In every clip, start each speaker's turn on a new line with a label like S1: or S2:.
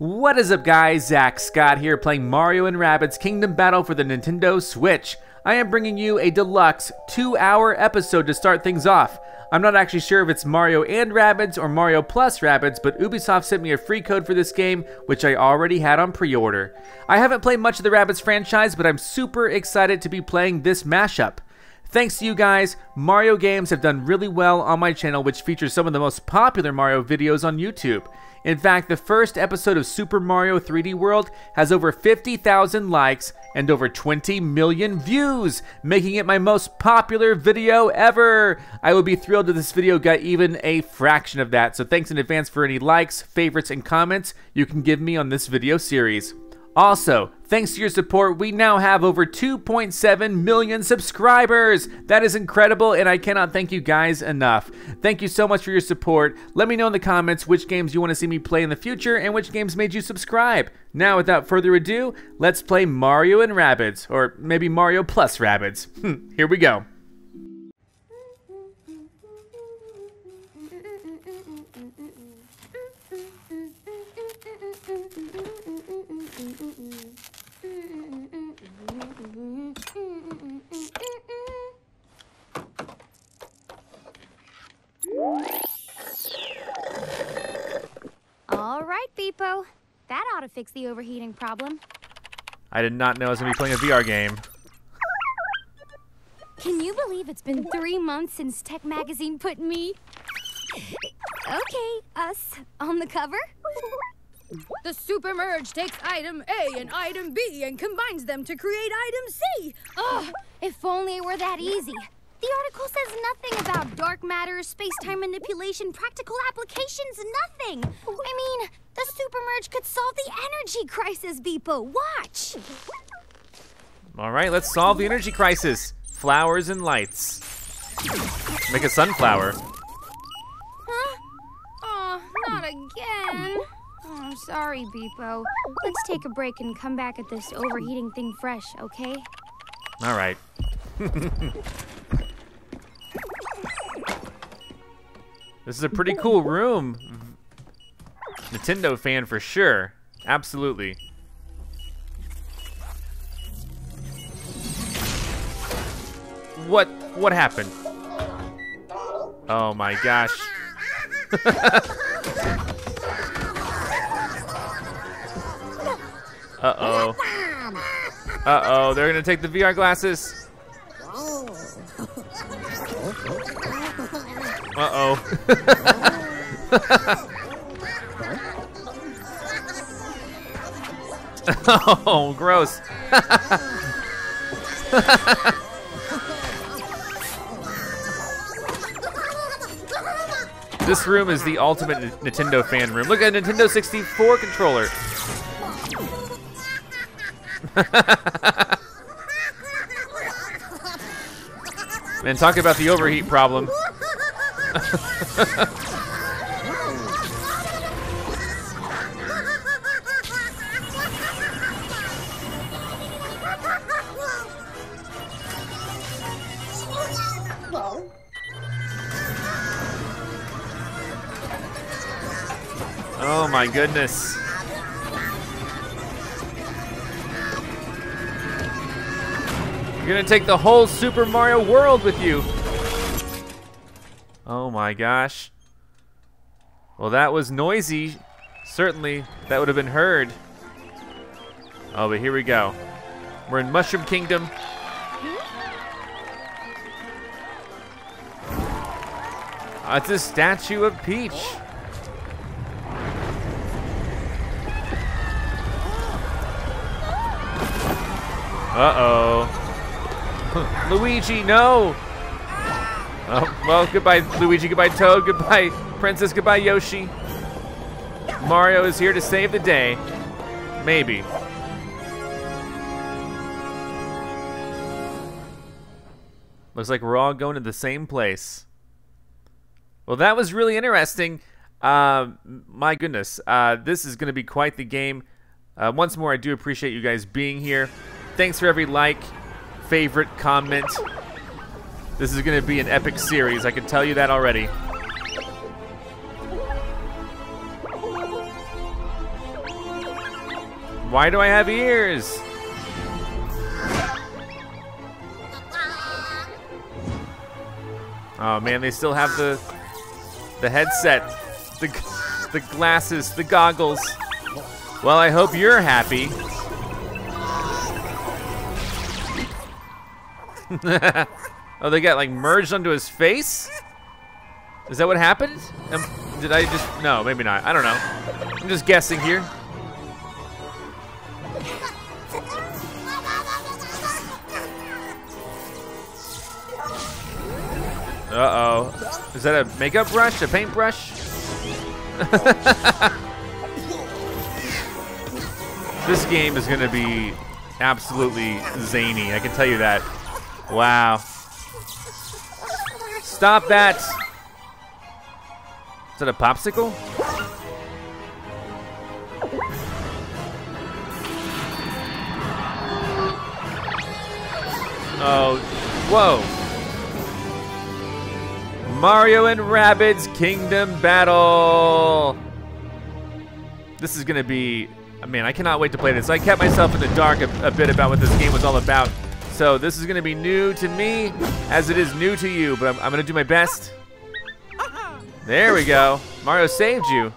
S1: What is up guys, Zack Scott here playing Mario & Rabbids Kingdom Battle for the Nintendo Switch. I am bringing you a deluxe 2-hour episode to start things off. I'm not actually sure if it's Mario and Rabbids or Mario plus Rabbids, but Ubisoft sent me a free code for this game, which I already had on pre-order. I haven't played much of the Rabbids franchise, but I'm super excited to be playing this mashup. Thanks to you guys, Mario games have done really well on my channel which features some of the most popular Mario videos on YouTube. In fact, the first episode of Super Mario 3D World has over 50,000 likes and over 20 million views, making it my most popular video ever. I would be thrilled if this video got even a fraction of that, so thanks in advance for any likes, favorites, and comments you can give me on this video series. Also, thanks to your support, we now have over 2.7 million subscribers. That is incredible, and I cannot thank you guys enough. Thank you so much for your support. Let me know in the comments which games you want to see me play in the future and which games made you subscribe. Now, without further ado, let's play Mario and Rabbids, or maybe Mario plus Rabbids. Here we go.
S2: All right, Beep-O. That ought to fix the overheating problem.
S1: I did not know I was going to be playing a VR game.
S2: Can you believe it's been three months since Tech Magazine put me... Okay, us, on the cover?
S3: The Super Merge takes item A and item B and combines them to create item C.
S2: Ugh, if only it were that easy. The article says nothing about dark matter, space-time manipulation, practical applications, nothing. I mean, the Super Merge could solve the energy crisis, Beep-O. Watch.
S1: All right, let's solve the energy crisis. Flowers and lights. Make a sunflower.
S2: Huh? Oh, not again. Oh, sorry, Beep-O. Let's take a break and come back at this overheating thing fresh, okay?
S1: All right. this is a pretty cool room. Nintendo fan for sure. Absolutely. What what happened? Oh my gosh. Uh-oh. Uh-oh, they're gonna take the VR glasses. Uh-oh. oh, gross. this room is the ultimate Nintendo fan room. Look at a Nintendo 64 controller. Man, talk about the overheat problem. oh my goodness. You're gonna take the whole Super Mario World with you. Oh my gosh. Well, that was noisy. Certainly, that would have been heard. Oh, but here we go. We're in Mushroom Kingdom. Uh, it's a statue of Peach. Uh-oh. Luigi, no! Oh, well, goodbye, Luigi. Goodbye, Toad. Goodbye, Princess. Goodbye, Yoshi. Mario is here to save the day. Maybe. Looks like we're all going to the same place. Well, that was really interesting. Uh, my goodness, uh, this is going to be quite the game. Uh, once more, I do appreciate you guys being here. Thanks for every like, favorite, comment. This is going to be an epic series, I can tell you that already. Why do I have ears? Oh man, they still have the the headset, the the glasses, the goggles. Well, I hope you're happy. oh, they got like merged onto his face? Is that what happened? Um, did I just, no, maybe not. I don't know. I'm just guessing here. Uh-oh. Is that a makeup brush, a paintbrush? this game is gonna be absolutely zany, I can tell you that. Wow. Stop that! Is that a popsicle? Oh, whoa. Mario and Rabbids Kingdom Battle. This is gonna be, I mean, I cannot wait to play this. I kept myself in the dark a, a bit about what this game was all about. So this is gonna be new to me as it is new to you, but I'm, I'm gonna do my best. There we go. Mario saved you.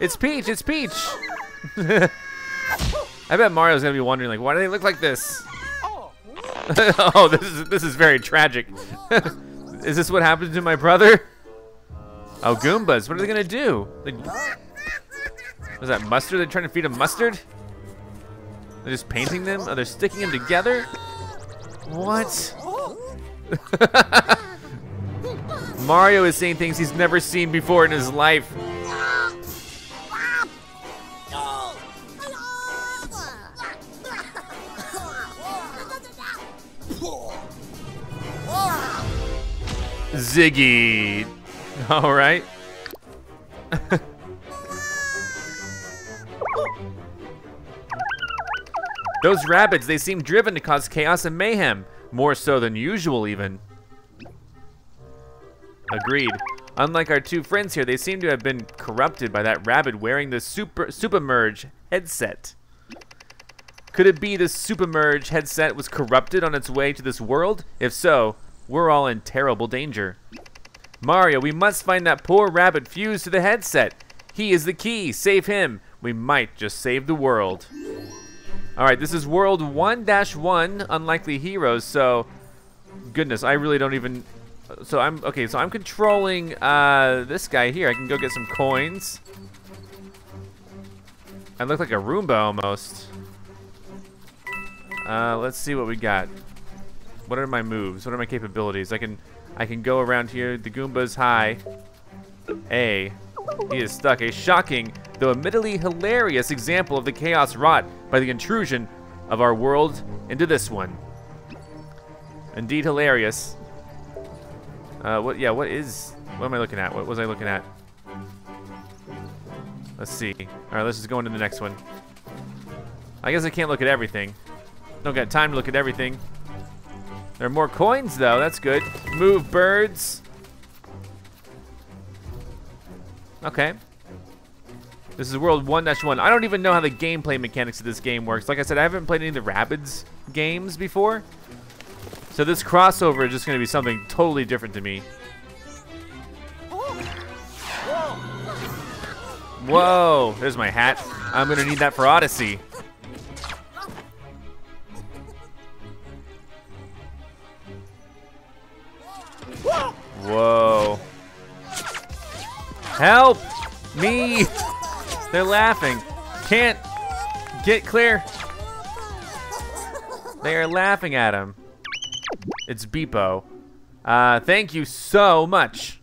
S1: It's Peach, it's Peach. I bet Mario's gonna be wondering like, why do they look like this? oh, this is this is very tragic. is this what happened to my brother? Oh, Goombas, what are they gonna do? Like, was that mustard? They're trying to feed him mustard? They're just painting them? Oh, they're sticking them together? What? Mario is seeing things he's never seen before in his life. Ziggy. All right. Those Rabbids, they seem driven to cause chaos and mayhem. More so than usual, even. Agreed. Unlike our two friends here, they seem to have been corrupted by that rabbit wearing the Super Supermerge headset. Could it be the Supermerge headset was corrupted on its way to this world? If so, we're all in terrible danger. Mario, we must find that poor rabbit fused to the headset. He is the key. Save him. We might just save the world. All right, this is World 1-1, Unlikely Heroes, so... Goodness, I really don't even... So I'm... Okay, so I'm controlling uh, this guy here. I can go get some coins. I look like a Roomba almost. Uh, let's see what we got. What are my moves? What are my capabilities? I can I can go around here. The Goomba's high. A. He is stuck. A shocking, though admittedly hilarious example of the chaos wrought by the intrusion of our world into this one. Indeed hilarious. Uh, what, yeah, what is, what am I looking at? What was I looking at? Let's see. All right, let's just go into the next one. I guess I can't look at everything. Don't got time to look at everything. There are more coins, though. That's good. Move birds. Okay. This is World 1-1. I don't even know how the gameplay mechanics of this game works. Like I said, I haven't played any of the Rabbids games before. So this crossover is just going to be something totally different to me. Whoa, there's my hat. I'm going to need that for Odyssey. Whoa. Help me. They're laughing. Can't get clear. They are laughing at him. It's Beepo. Uh, thank you so much.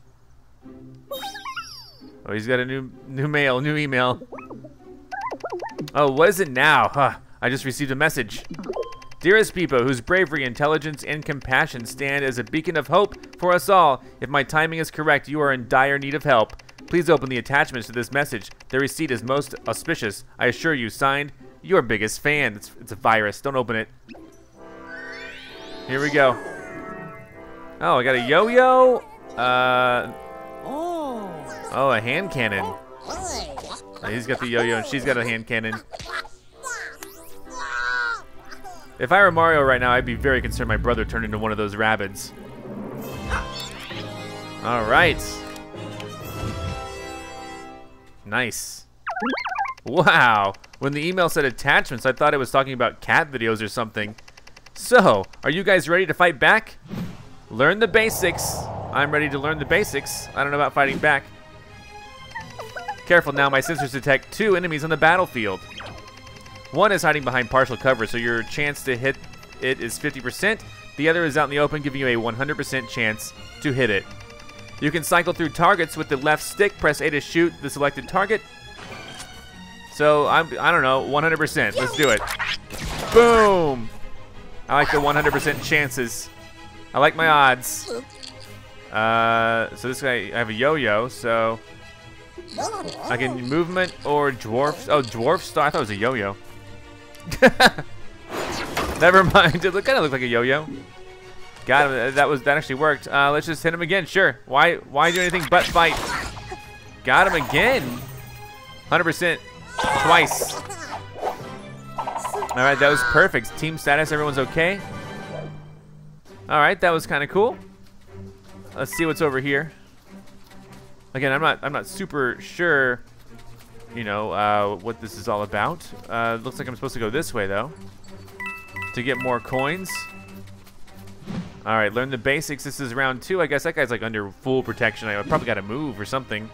S1: Oh, he's got a new new mail, new email. Oh, what is it now? Huh, I just received a message. Dearest Beepo, whose bravery, intelligence, and compassion stand as a beacon of hope for us all, if my timing is correct, you are in dire need of help. Please open the attachments to this message. The receipt is most auspicious. I assure you, signed, your biggest fan. It's, it's a virus. Don't open it. Here we go. Oh, I got a yo-yo. Uh, oh, a hand cannon. He's got the yo-yo and she's got a hand cannon. If I were Mario right now, I'd be very concerned my brother turned into one of those rabbits. All right. Nice. Wow. When the email said attachments, I thought it was talking about cat videos or something. So, are you guys ready to fight back? Learn the basics. I'm ready to learn the basics. I don't know about fighting back. Careful now, my sensors detect two enemies on the battlefield. One is hiding behind partial cover, so your chance to hit it is 50%. The other is out in the open, giving you a 100% chance to hit it. You can cycle through targets with the left stick. Press A to shoot the selected target. So, I'm, I don't know, 100%. Let's do it. Boom! I like the 100% chances. I like my odds. Uh, so this guy, I have a yo-yo, so I can movement or dwarf. Oh, dwarf star. I thought it was a yo-yo. Never mind. It kind of looked like a yo-yo. Got him. That was that actually worked. Uh, let's just hit him again. Sure. Why why do anything but fight? Got him again. 100% twice. All right, that was perfect. Team status. Everyone's okay. All right, that was kind of cool. Let's see what's over here. Again, I'm not I'm not super sure, you know, uh, what this is all about. Uh, looks like I'm supposed to go this way though, to get more coins. All right, learn the basics. This is round two. I guess that guy's like under full protection. I probably got to move or something.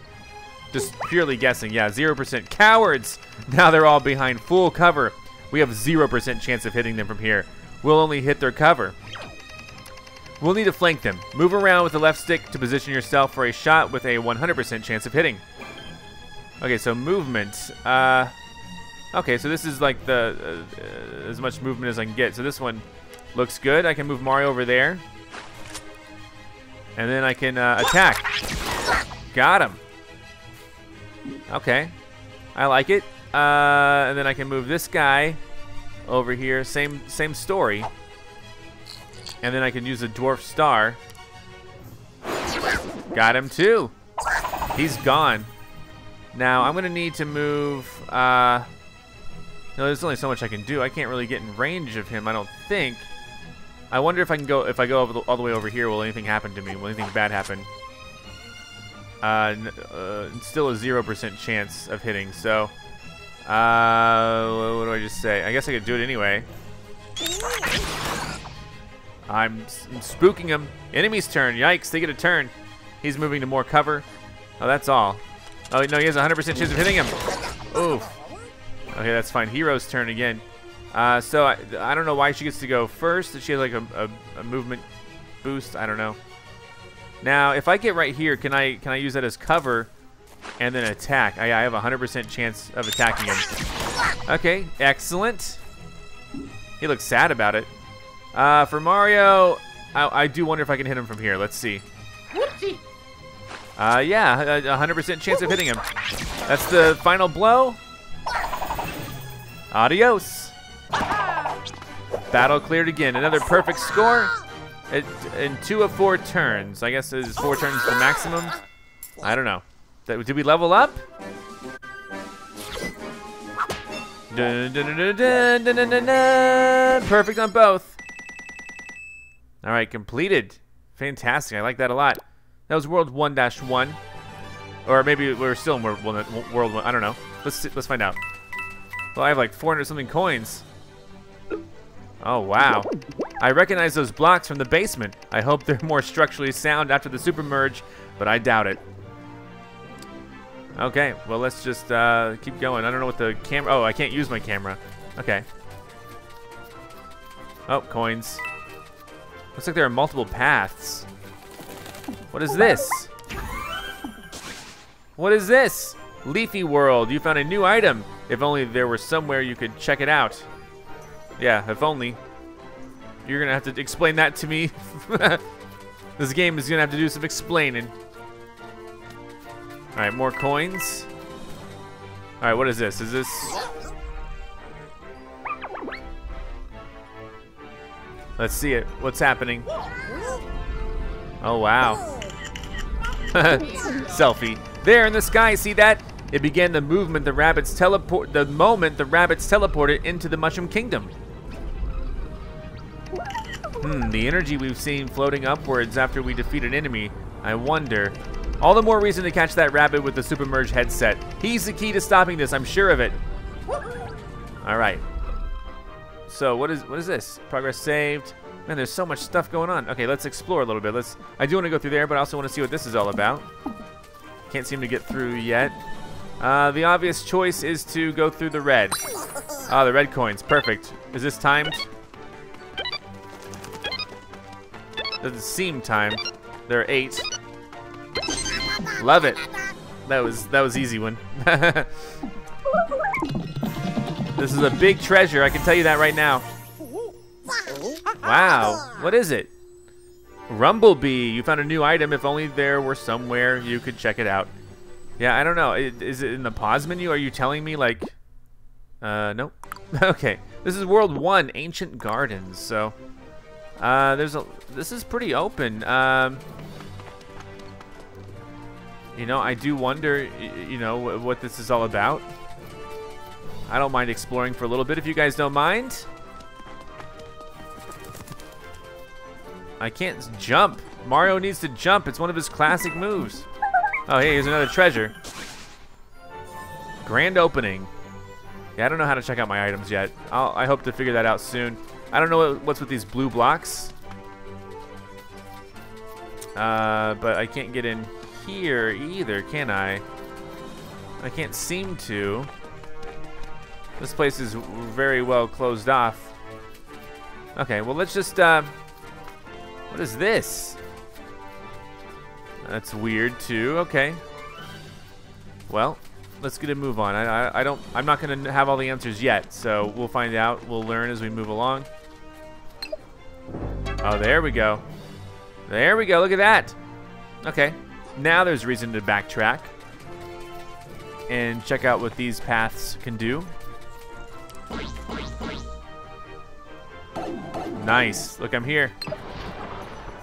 S1: Just purely guessing. Yeah, 0%. Cowards! Now they're all behind full cover. We have 0% chance of hitting them from here. We'll only hit their cover. We'll need to flank them. Move around with the left stick to position yourself for a shot with a 100% chance of hitting. Okay, so movement. Uh, okay, so this is like the uh, as much movement as I can get. So this one looks good. I can move Mario over there. And then I can uh, attack. Got him. Okay. I like it. Uh, and then I can move this guy over here. Same same story. And then I can use a dwarf star. Got him too. He's gone. Now I'm gonna need to move. Uh, no, there's only so much I can do. I can't really get in range of him. I don't think. I wonder if I can go. If I go the, all the way over here, will anything happen to me? Will anything bad happen? Uh, uh still a zero percent chance of hitting. So, uh, what do I just say? I guess I could do it anyway. I'm, I'm spooking him. Enemy's turn. Yikes, they get a turn. He's moving to more cover. Oh, that's all. Oh, no, he has a 100% chance of hitting him. Oof. Okay, that's fine. Hero's turn again. Uh, so, I, I don't know why she gets to go first. She has like a, a, a movement boost. I don't know. Now, if I get right here, can I can I use that as cover and then attack? I, I have a 100% chance of attacking him. Okay, excellent. He looks sad about it. Uh, for Mario, I, I, do wonder if I can hit him from here. Let's see. Uh, yeah, a 100% chance of hitting him. That's the final blow. Adios. Battle cleared again. Another perfect score. It, in two of four turns. I guess is four turns the maximum. I don't know. Did we level up? Dun, dun, dun, Perfect on both. All right, completed. Fantastic. I like that a lot. That was World 1-1. Or maybe we're still in World 1. World 1. I don't know. Let's let's find out. Well, I have like 400 something coins. Oh, wow. I recognize those blocks from the basement. I hope they're more structurally sound after the super merge, but I doubt it. Okay, well, let's just uh, keep going. I don't know what the camera... Oh, I can't use my camera. Okay. Oh, coins. Looks like there are multiple paths. What is this? What is this? Leafy World, you found a new item. If only there were somewhere you could check it out. Yeah, if only. You're gonna have to explain that to me. this game is gonna have to do some explaining. Alright, more coins. Alright, what is this? Is this Let's see it. What's happening? Oh, wow. Selfie. There in the sky, see that? It began the movement the rabbits teleport the moment the rabbits teleported into the Mushroom Kingdom. Hmm, the energy we've seen floating upwards after we defeat an enemy. I wonder. All the more reason to catch that rabbit with the Supermerge headset. He's the key to stopping this, I'm sure of it. All right. So what is what is this? Progress saved. Man, there's so much stuff going on. Okay, let's explore a little bit. Let's. I do want to go through there, but I also want to see what this is all about. Can't seem to get through yet. Uh, the obvious choice is to go through the red. Ah, the red coins. Perfect. Is this timed? Doesn't seem timed. There are eight. Love it. That was that was easy one. this is a big treasure. I can tell you that right now. Wow. What is it? Rumblebee. You found a new item. If only there were somewhere you could check it out. Yeah, I don't know. Is it in the pause menu? Are you telling me like? Uh, nope. okay. This is World One, Ancient Gardens. So, uh, there's a. This is pretty open. Um. You know, I do wonder, you know, what this is all about. I don't mind exploring for a little bit if you guys don't mind. I can't jump. Mario needs to jump. It's one of his classic moves. Oh, hey, here's another treasure. Grand opening. Yeah, I don't know how to check out my items yet. I'll, i hope to figure that out soon. I don't know what's with these blue blocks. Uh, but I can't get in here either, can I? I can't seem to. This place is very well closed off. Okay, well, let's just, uh, what is this? That's weird too. Okay. Well, let's get a move on. I, I, I don't. I'm not gonna have all the answers yet, so we'll find out. We'll learn as we move along. Oh, there we go. There we go. Look at that. Okay. Now there's reason to backtrack and check out what these paths can do. Nice. Look, I'm here.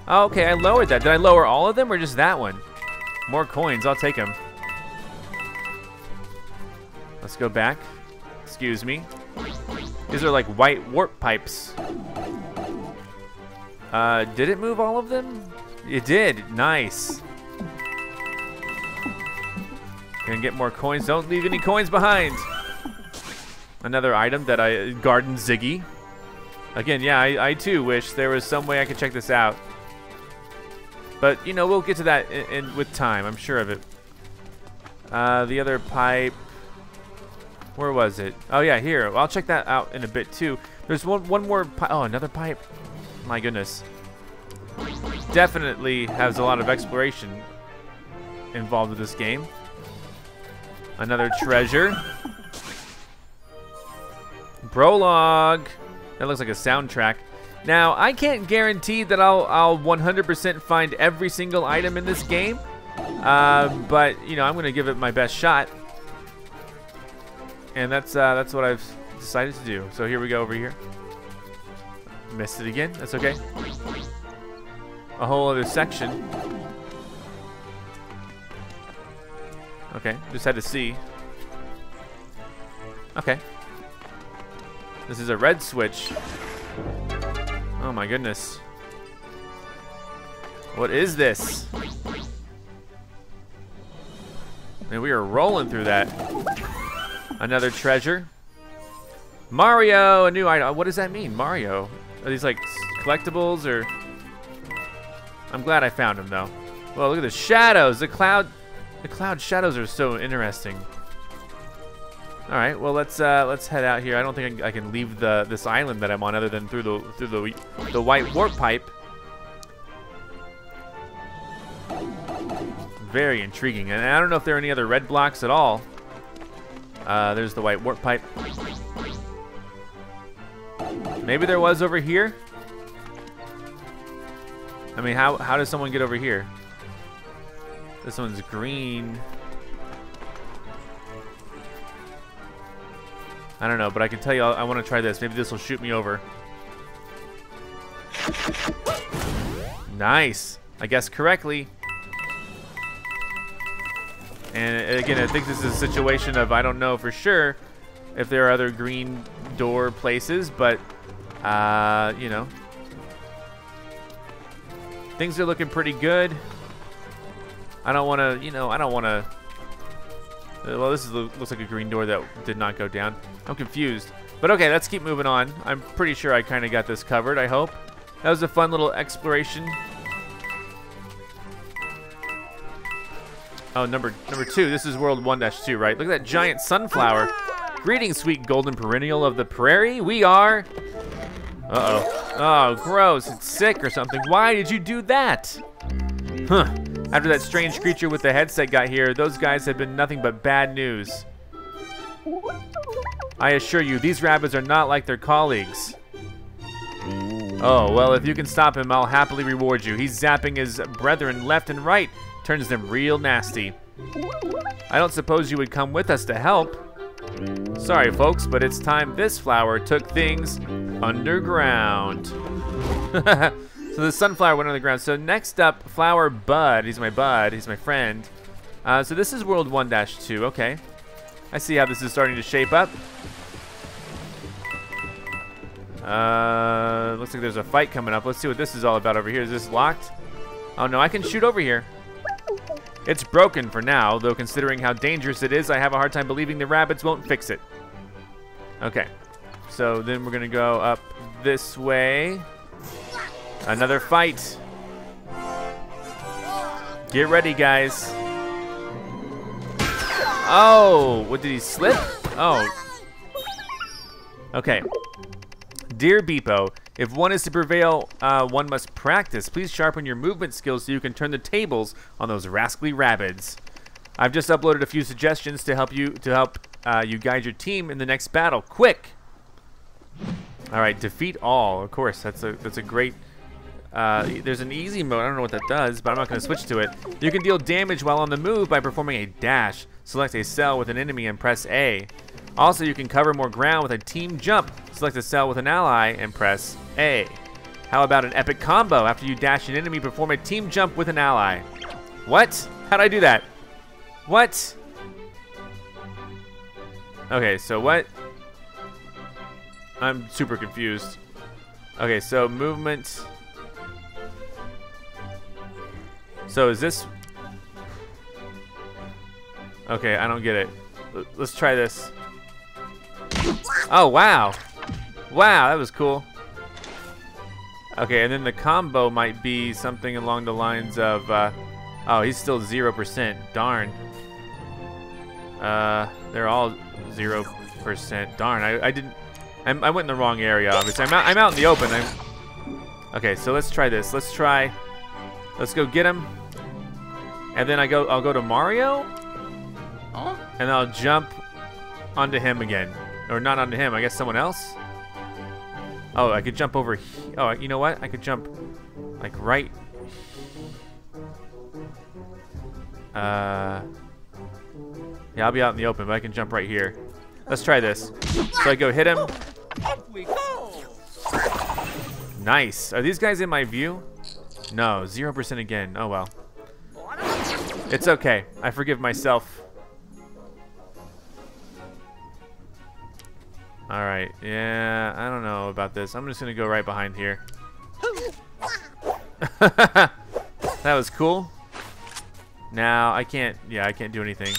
S1: Oh, okay, I lowered that. Did I lower all of them or just that one? More coins, I'll take them. Let's go back. Excuse me. These are like white warp pipes. Uh, did it move all of them? It did. Nice. Gonna get more coins. Don't leave any coins behind. Another item that I... Garden Ziggy. Again, yeah, I, I too wish there was some way I could check this out. But, you know, we'll get to that in, in with time. I'm sure of it. Uh, the other pipe. Where was it? Oh, yeah, here. I'll check that out in a bit, too. There's one, one more pipe. Oh, another pipe. My goodness. Definitely has a lot of exploration involved with this game. Another treasure. Prologue. That looks like a soundtrack. Now, I can't guarantee that I'll I'll 100% find every single item in this game, uh, but you know I'm gonna give it my best shot, and that's uh, that's what I've decided to do. So here we go over here. Missed it again. That's okay. A whole other section. Okay, just had to see. Okay. This is a red switch. Oh my goodness. What is this? Man, we are rolling through that. Another treasure. Mario, a new item. What does that mean, Mario? Are these like collectibles or? I'm glad I found them though. Well, look at the shadows. The cloud, the cloud shadows are so interesting. All right, well let's uh, let's head out here. I don't think I, can leave the this island that I'm on other than through the through the the white warp pipe. Very intriguing, and I don't know if there are any other red blocks at all. Uh, there's the white warp pipe. Maybe there was over here. I mean, how how does someone get over here? This one's green. I don't know, but I can tell you I, I want to try this. Maybe this will shoot me over. Nice. I guessed correctly. And uh, again, I think this is a situation of I don't know for sure if there are other green door places, but uh, you know, things are looking pretty good. I don't want to, you know, I don't want to. Well, this is, looks like a green door that did not go down. I'm confused. But okay, let's keep moving on. I'm pretty sure I kind of got this covered, I hope. That was a fun little exploration. Oh, number number two. This is World 1-2, right? Look at that giant sunflower. Greetings, sweet golden perennial of the prairie. We are... Uh-oh. Oh, gross. It's sick or something. Why did you do that? Huh. After that strange creature with the headset got here, those guys have been nothing but bad news. I assure you, these rabbits are not like their colleagues. Oh, well, if you can stop him, I'll happily reward you. He's zapping his brethren left and right. Turns them real nasty. I don't suppose you would come with us to help. Sorry, folks, but it's time this flower took things underground. so the sunflower went underground. So next up, Flower Bud. He's my bud. He's my friend. Uh, so this is World 1-2. Okay. I see how this is starting to shape up. Uh, looks like there's a fight coming up. Let's see what this is all about over here. Is this locked? Oh no, I can shoot over here. It's broken for now, though considering how dangerous it is, I have a hard time believing the rabbits won't fix it. Okay, so then we're gonna go up this way. Another fight. Get ready, guys. Oh, what did he slip? Oh. Okay. Dear Beep-O, if one is to prevail, uh, one must practice. Please sharpen your movement skills so you can turn the tables on those rascally rabbits. I've just uploaded a few suggestions to help you to help uh, you guide your team in the next battle. Quick! All right, defeat all. Of course, that's a that's a great uh, there's an easy mode. I don't know what that does, but I'm not going to switch to it. You can deal damage while on the move by performing a dash. Select a cell with an enemy and press A. Also, you can cover more ground with a team jump. Select a cell with an ally and press A. How about an epic combo? After you dash an enemy, perform a team jump with an ally. What? How'd I do that? What? Okay, so what? I'm super confused. Okay, so movement... So is this... Okay, I don't get it. Let's try this. Oh, wow. Wow, that was cool. Okay, and then the combo might be something along the lines of... Uh, oh, he's still 0%. Darn. Uh, they're all 0%. Darn, I, I didn't... I'm, i went in the wrong area, obviously. I'm out, I'm out in the open. I'm, okay, so let's try this. Let's try... Let's go get him. And then I go, I'll go to Mario. And I'll jump onto him again. Or not onto him, I guess someone else? Oh, I could jump over Oh, you know what? I could jump like right. Uh, yeah, I'll be out in the open, but I can jump right here. Let's try this. So I go hit him. Nice. Are these guys in my view? No, 0% again. Oh well. It's okay. I forgive myself. Alright, yeah, I don't know about this. I'm just gonna go right behind here. that was cool. Now, I can't, yeah, I can't do anything.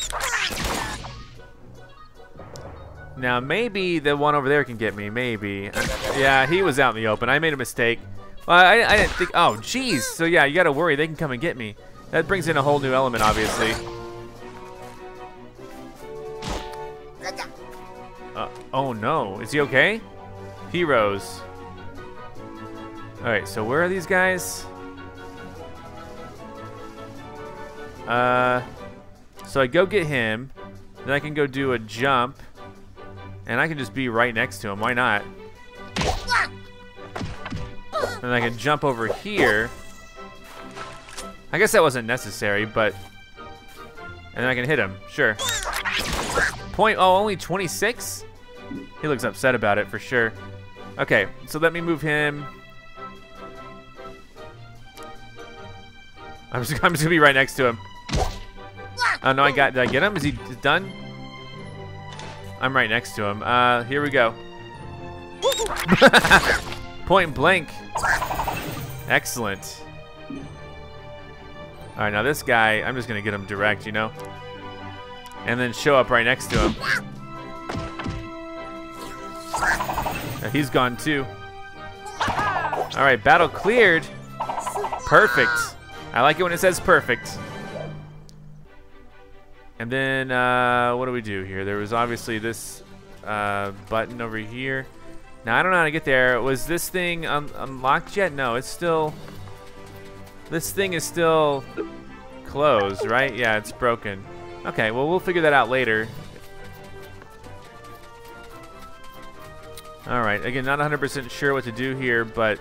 S1: Now, maybe the one over there can get me, maybe. Yeah, he was out in the open. I made a mistake. Well, I, I didn't think, oh, jeez. So, yeah, you gotta worry. They can come and get me. That brings in a whole new element, obviously. Oh no, is he okay? Heroes. Alright, so where are these guys? Uh, so I go get him, then I can go do a jump, and I can just be right next to him, why not? And I can jump over here, I guess that wasn't necessary, but... And then I can hit him, sure. Point, oh, only 26? He looks upset about it for sure. Okay, so let me move him. I'm just, I'm just gonna be right next to him. Oh no, I got, did I get him? Is he done? I'm right next to him. Uh, here we go. Point blank. Excellent. All right, now this guy, I'm just gonna get him direct, you know? And then show up right next to him. Now he's gone too. All right, battle cleared. Perfect. I like it when it says perfect. And then, uh, what do we do here? There was obviously this uh, button over here. Now, I don't know how to get there. Was this thing un unlocked yet? No, it's still... This thing is still closed, right? Yeah, it's broken. Okay, well, we'll figure that out later. All right, again, not 100% sure what to do here, but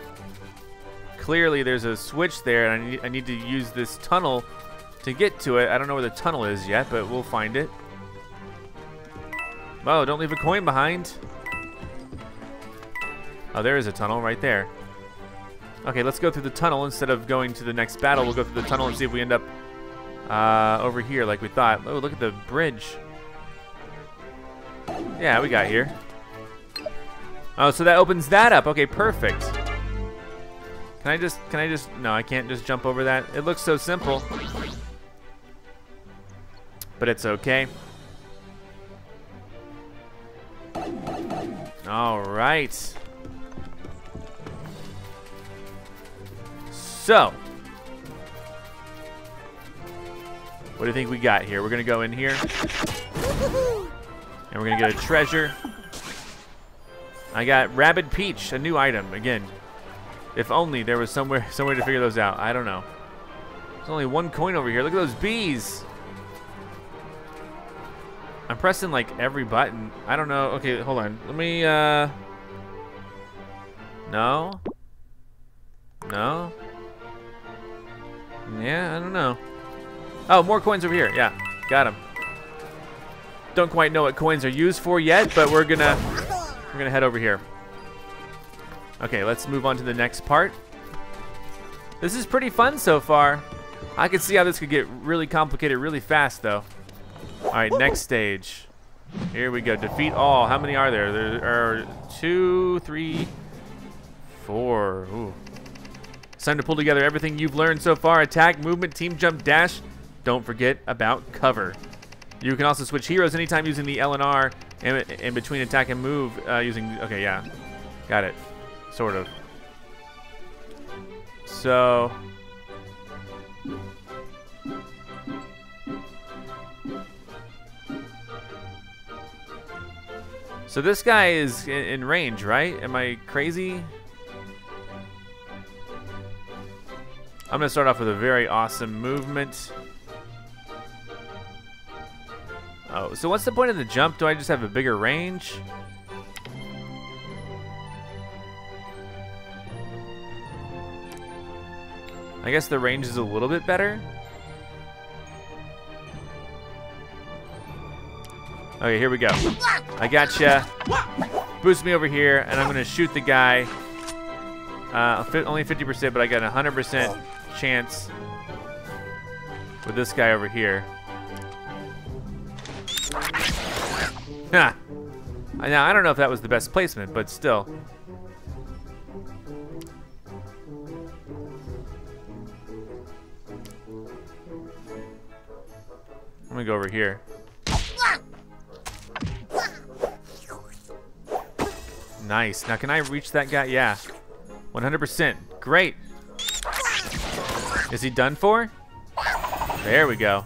S1: clearly there's a switch there, and I need, I need to use this tunnel to get to it. I don't know where the tunnel is yet, but we'll find it. Oh, don't leave a coin behind. Oh, there is a tunnel right there. Okay, let's go through the tunnel instead of going to the next battle. We'll go through the tunnel and see if we end up uh, over here like we thought. Oh, look at the bridge. Yeah, we got here. Oh, so that opens that up. Okay, perfect. Can I just, can I just, no, I can't just jump over that. It looks so simple. But it's okay. All right. So, what do you think we got here? We're gonna go in here, and we're gonna get a treasure. I got Rabbid Peach, a new item. Again, if only there was somewhere somewhere to figure those out. I don't know. There's only one coin over here. Look at those bees. I'm pressing like every button. I don't know. Okay, hold on. Let me, uh... No? No? Yeah, I don't know. Oh, more coins over here. Yeah, got them. Don't quite know what coins are used for yet, but we're gonna we're gonna head over here. Okay, let's move on to the next part. This is pretty fun so far. I can see how this could get really complicated really fast, though. All right, next stage. Here we go. Defeat all. How many are there? There are two, three, four. Ooh. It's time to pull together everything you've learned so far. Attack, movement, team jump, dash. Don't forget about cover. You can also switch heroes anytime using the L and R and in between attack and move uh, using... Okay, yeah. Got it. Sort of. So... So this guy is in, in range, right? Am I crazy? I'm gonna start off with a very awesome movement. Oh, so what's the point of the jump? Do I just have a bigger range? I guess the range is a little bit better. Okay, here we go. I gotcha. Boost me over here, and I'm gonna shoot the guy. Uh, only 50%, but I got a 100% chance with this guy over here. Huh. Now, I don't know if that was the best placement, but still. I'm gonna go over here. Nice. Now, can I reach that guy? Yeah. 100%. Great. Is he done for? There we go.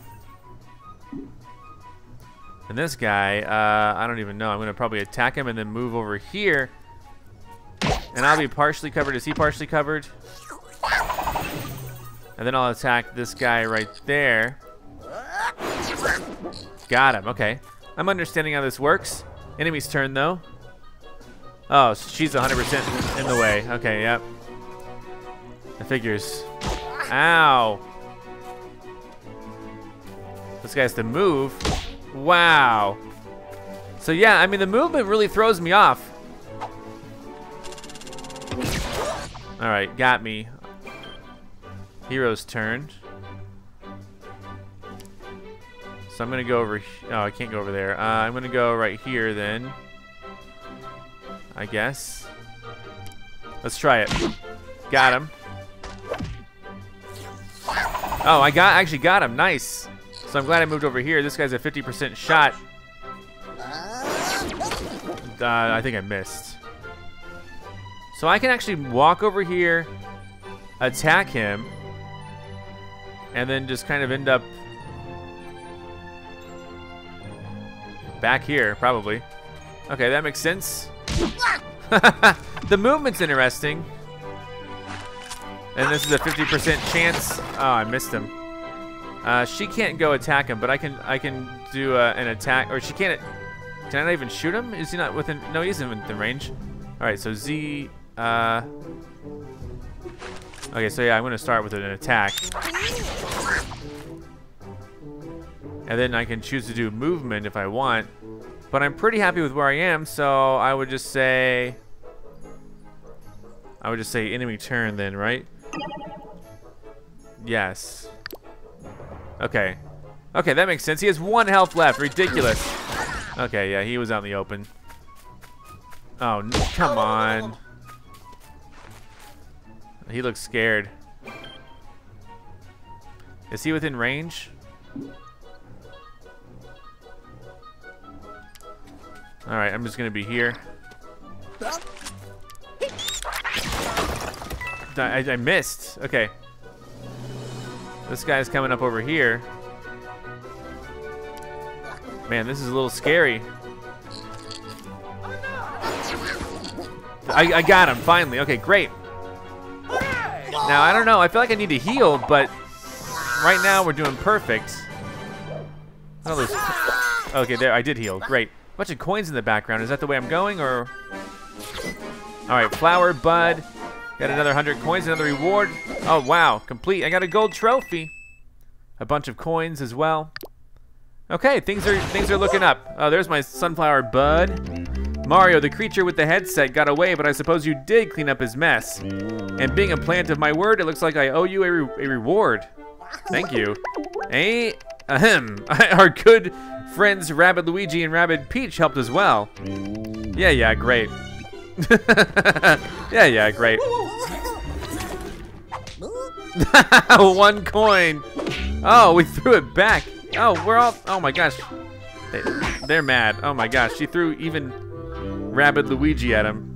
S1: And this guy, uh, I don't even know. I'm going to probably attack him and then move over here. And I'll be partially covered. Is he partially covered? And then I'll attack this guy right there. Got him. Okay. I'm understanding how this works. Enemy's turn, though. Oh, she's 100% in the way. Okay, yep. The figures. Ow. This guy has to move. Wow. So yeah, I mean, the movement really throws me off. All right, got me. Hero's turn. So I'm gonna go over, oh, I can't go over there. Uh, I'm gonna go right here then. I guess. Let's try it. Got him. Oh, I got actually got him. Nice. So I'm glad I moved over here. This guy's a 50% shot. Uh, I think I missed. So I can actually walk over here, attack him, and then just kind of end up back here, probably. Okay, that makes sense. the movement's interesting. And this is a 50% chance. Oh, I missed him. Uh, she can't go attack him, but I can I can do uh, an attack, or she can't. Can I not even shoot him? Is he not within? No, he's in within range. All right, so Z. Uh, okay, so yeah, I'm gonna start with an attack, and then I can choose to do movement if I want. But I'm pretty happy with where I am, so I would just say. I would just say enemy turn then, right? Yes. Okay. Okay, that makes sense. He has one health left. Ridiculous. Okay, yeah, he was out in the open. Oh, come on. He looks scared. Is he within range? Alright, I'm just gonna be here. I, I missed. Okay. This guy's coming up over here. Man, this is a little scary. I, I got him, finally. Okay, great. Now, I don't know. I feel like I need to heal, but right now we're doing perfect. Okay, there. I did heal. Great. Bunch of coins in the background. Is that the way I'm going, or... All right, flower, bud. Got another 100 coins, another reward. Oh, wow, complete. I got a gold trophy. A bunch of coins as well. Okay, things are things are looking up. Oh, there's my sunflower bud. Mario, the creature with the headset, got away, but I suppose you did clean up his mess. And being a plant of my word, it looks like I owe you a, re a reward. Thank you. Hey, ahem. Our good friends Rabbid Luigi and Rabbid Peach helped as well. Yeah, yeah, great. yeah, yeah, great. One coin. Oh, we threw it back. Oh, we're all. Oh my gosh. They, they're mad. Oh my gosh. She threw even Rabbid Luigi at him.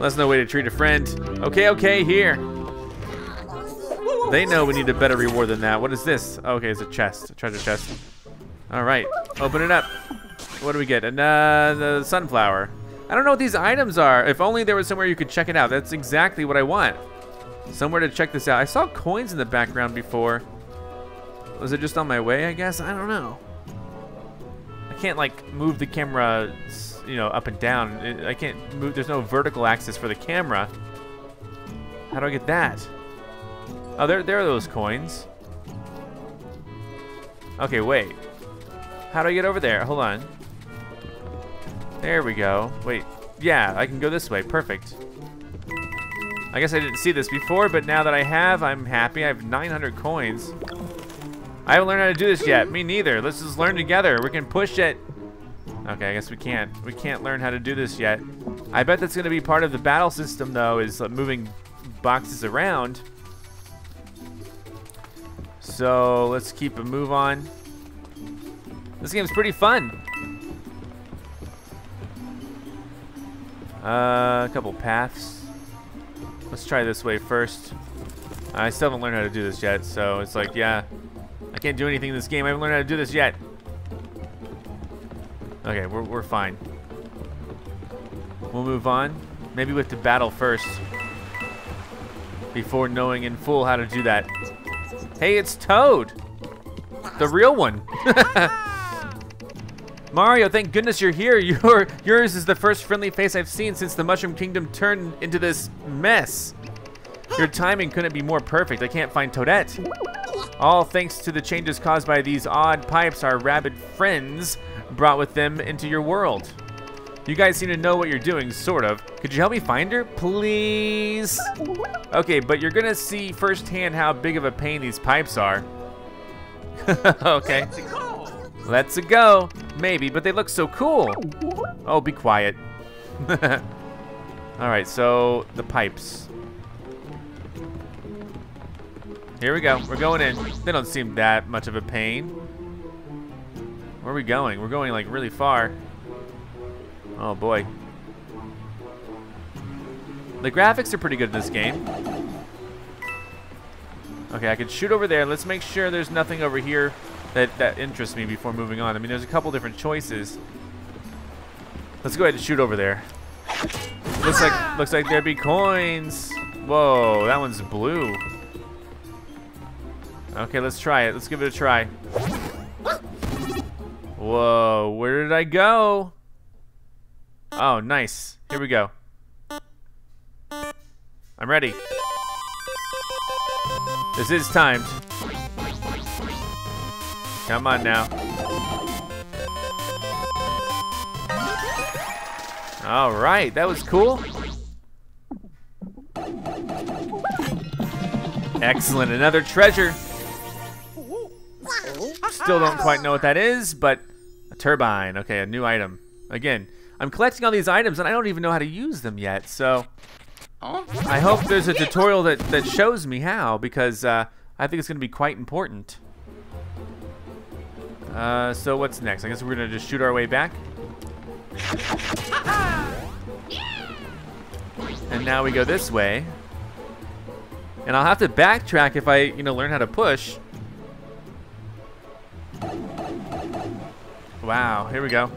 S1: That's no way to treat a friend. Okay, okay, here. They know we need a better reward than that. What is this? okay, it's a chest, a treasure chest. All right, open it up. What do we get? And uh, the sunflower. I don't know what these items are. If only there was somewhere you could check it out. That's exactly what I want. Somewhere to check this out. I saw coins in the background before. Was it just on my way, I guess? I don't know. I can't, like, move the camera, you know, up and down. I can't move. There's no vertical axis for the camera. How do I get that? Oh, there, there are those coins. Okay, wait. How do I get over there? Hold on. There we go. Wait. Yeah, I can go this way. Perfect. I guess I didn't see this before, but now that I have, I'm happy. I have 900 coins. I haven't learned how to do this yet. Me neither. Let's just learn together. We can push it. Okay, I guess we can't. We can't learn how to do this yet. I bet that's going to be part of the battle system, though, is uh, moving boxes around. So let's keep a move on. This game's pretty fun. Uh, a couple paths. Let's try this way first. I still haven't learned how to do this yet, so it's like, yeah, I can't do anything in this game. I haven't learned how to do this yet. Okay, we're, we're fine. We'll move on. Maybe we have to battle first before knowing in full how to do that. Hey, it's Toad, the real one. Mario, thank goodness you're here. Your, yours is the first friendly face I've seen since the Mushroom Kingdom turned into this mess. Your timing couldn't be more perfect. I can't find Toadette. All thanks to the changes caused by these odd pipes our Rabbid friends brought with them into your world. You guys seem to know what you're doing, sort of. Could you help me find her, please? Okay, but you're gonna see firsthand how big of a pain these pipes are. okay. Let's go. Maybe, but they look so cool. Oh, be quiet. All right, so the pipes. Here we go. We're going in. They don't seem that much of a pain. Where are we going? We're going like really far. Oh boy. The graphics are pretty good in this game. Okay, I can shoot over there. Let's make sure there's nothing over here that, that interests me before moving on. I mean, there's a couple different choices. Let's go ahead and shoot over there. Looks like looks like there'd be coins. Whoa, that one's blue. Okay, let's try it. Let's give it a try. Whoa, where did I go? Oh, nice. Here we go. I'm ready. This is timed. Come on now. All right, that was cool. Excellent, another treasure. Still don't quite know what that is, but a turbine. Okay, a new item. Again, I'm collecting all these items and I don't even know how to use them yet, so I hope there's a tutorial that, that shows me how because uh, I think it's going to be quite important. Uh, so what's next? I guess we're to just shoot our way back. And now we go this way. And I'll have to backtrack if I, you know, learn how to push. Wow, here we go.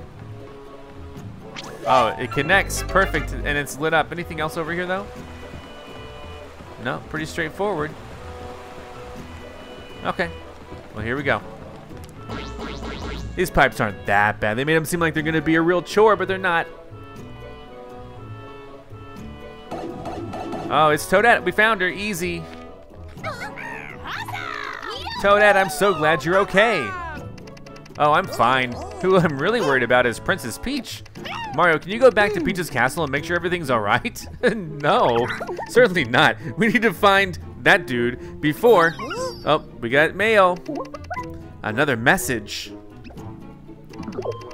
S1: Oh, it connects. Perfect. And it's lit up. Anything else over here, though? No, pretty straightforward. Okay. Well, here we go. These pipes aren't that bad. They made them seem like they're to be a real chore, but they're not. Oh, it's Toadette. We found her. Easy. Toadette, I'm so glad you're okay. Oh, I'm fine. Who I'm really worried about is Princess Peach. Mario, can you go back to Peach's castle and make sure everything's all right? no, certainly not. We need to find that dude before... Oh, we got mail. Another message.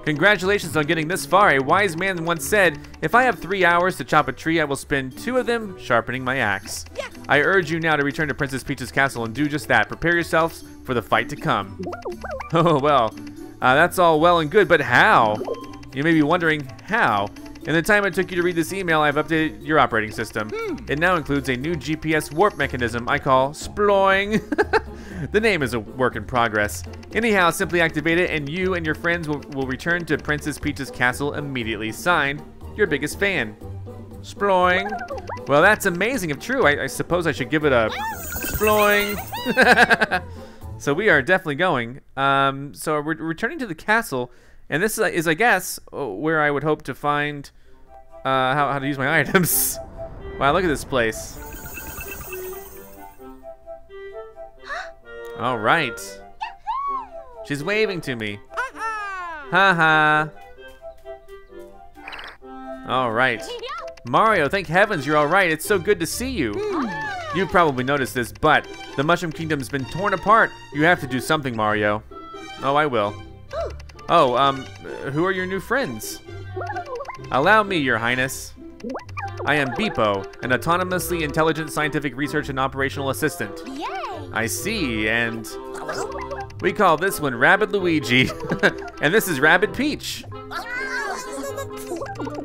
S1: Congratulations on getting this far. A wise man once said, if I have three hours to chop a tree, I will spend two of them sharpening my axe. I urge you now to return to Princess Peach's castle and do just that. Prepare yourselves for the fight to come. Oh, well, uh, that's all well and good, but how? You may be wondering how. In the time it took you to read this email, I've updated your operating system. It now includes a new GPS warp mechanism I call Sploing. the name is a work in progress. Anyhow, simply activate it and you and your friends will, will return to Princess Peach's castle immediately. Signed, your biggest fan. Sploing. Well, that's amazing if true. I, I suppose I should give it a sploing. so we are definitely going. Um, so we're returning to the castle. And this is, I guess, uh, where I would hope to find uh, how, how to use my items. wow, look at this place. All right. She's waving to me. Uh-huh. Ha ha. All right. Mario, thank heavens you're all right. It's so good to see you. Hmm. You've probably noticed this, but the Mushroom Kingdom's been torn apart. You have to do something, Mario. Oh, I will. Oh, um, who are your new friends? Allow me, your highness. I am Beep-O, an autonomously intelligent scientific research and operational assistant.
S2: Yay!
S1: I see, and we call this one Rabbid Luigi, and this is Rabbid Peach.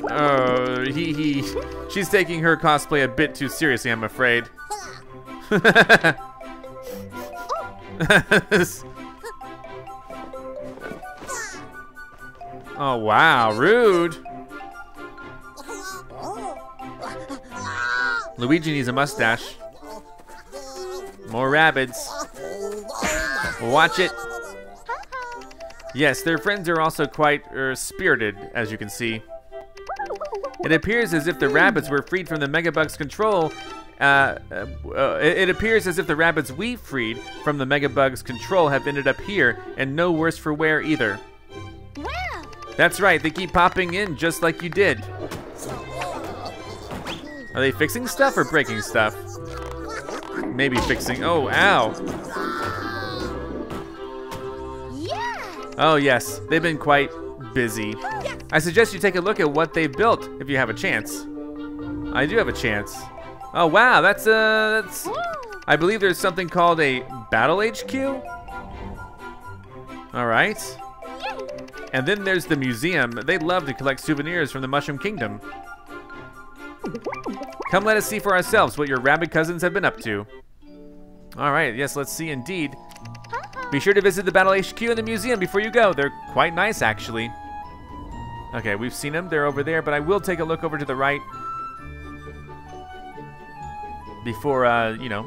S1: Oh, he he. She's taking her cosplay a bit too seriously, I'm afraid. Oh, wow, rude. Luigi needs a mustache. More Rabbids. Watch it. Yes, their friends are also quite er, spirited, as you can see. It appears as if the Rabbids were freed from the Megabug's control. Uh, uh, uh, it appears as if the Rabbids we freed from the Megabug's control have ended up here, and no worse for wear either. That's right, they keep popping in just like you did. Are they fixing stuff or breaking stuff? Maybe fixing, oh, ow. Oh yes, they've been quite busy. I suggest you take a look at what they've built if you have a chance. I do have a chance. Oh wow, that's uh, that's I believe there's something called a Battle HQ. All right. And then there's the museum. They love to collect souvenirs from the Mushroom Kingdom. Come let us see for ourselves what your Rabbid cousins have been up to. All right, yes, let's see indeed. Be sure to visit the Battle HQ and the museum before you go. They're quite nice, actually. Okay, we've seen them. They're over there, but I will take a look over to the right before, uh, you know,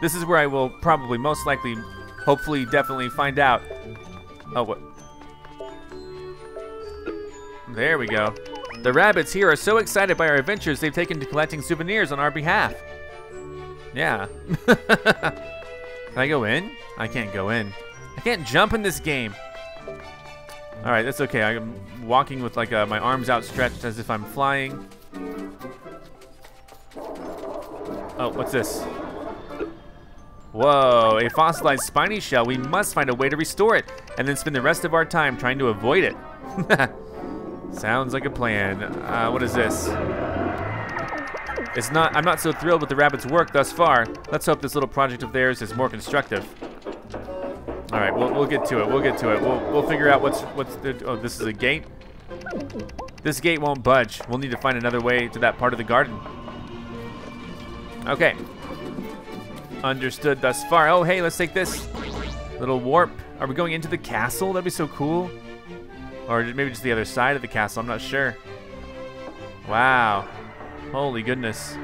S1: this is where I will probably most likely, hopefully, definitely find out. Oh, what? There we go. The Rabbids here are so excited by our adventures they've taken to collecting souvenirs on our behalf. Yeah. Can I go in? I can't go in. I can't jump in this game. All right, that's okay. I'm walking with like uh, my arms outstretched as if I'm flying. Oh, what's this? Whoa, a fossilized spiny shell. We must find a way to restore it and then spend the rest of our time trying to avoid it. Sounds like a plan. Uh, what is this? It's not, I'm not so thrilled with the Rabbid's work thus far. Let's hope this little project of theirs is more constructive. All right, we'll, we'll get to it. We'll get to it. We'll, we'll figure out what's, what's the, oh, this is a gate? This gate won't budge. We'll need to find another way to that part of the garden. Okay. Understood thus far. Oh, hey, let's take this little warp. Are we going into the castle? That'd be so cool. Or maybe just the other side of the castle. I'm not sure. Wow. Holy goodness.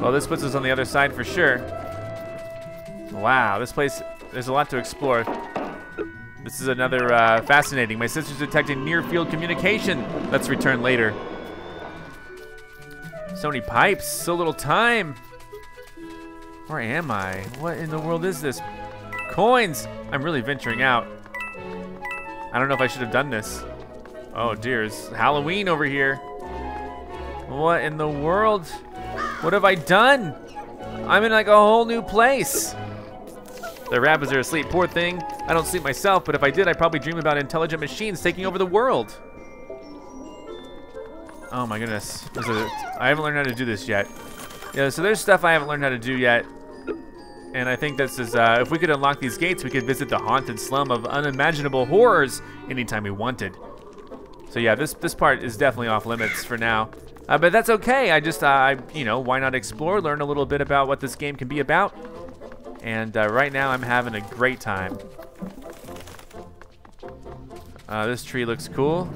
S1: Well, this puts us on the other side for sure. Wow, this place, there's a lot to explore. This is another uh, fascinating. My sister's detecting near-field communication. Let's return later. So many pipes, so little time. Where am I? What in the world is this? Coins! I'm really venturing out. I don't know if I should have done this. Oh dear, it's Halloween over here. What in the world? What have I done? I'm in like a whole new place. The Rabbids are asleep, poor thing. I don't sleep myself, but if I did, I'd probably dream about intelligent machines taking over the world. Oh my goodness. A, I haven't learned how to do this yet. Yeah, so there's stuff I haven't learned how to do yet. And I think this is, uh, if we could unlock these gates, we could visit the haunted slum of unimaginable horrors anytime we wanted. So yeah, this, this part is definitely off limits for now. Uh, but that's okay. I just, uh, you know, why not explore, learn a little bit about what this game can be about. And uh, right now I'm having a great time. Uh, this tree looks cool.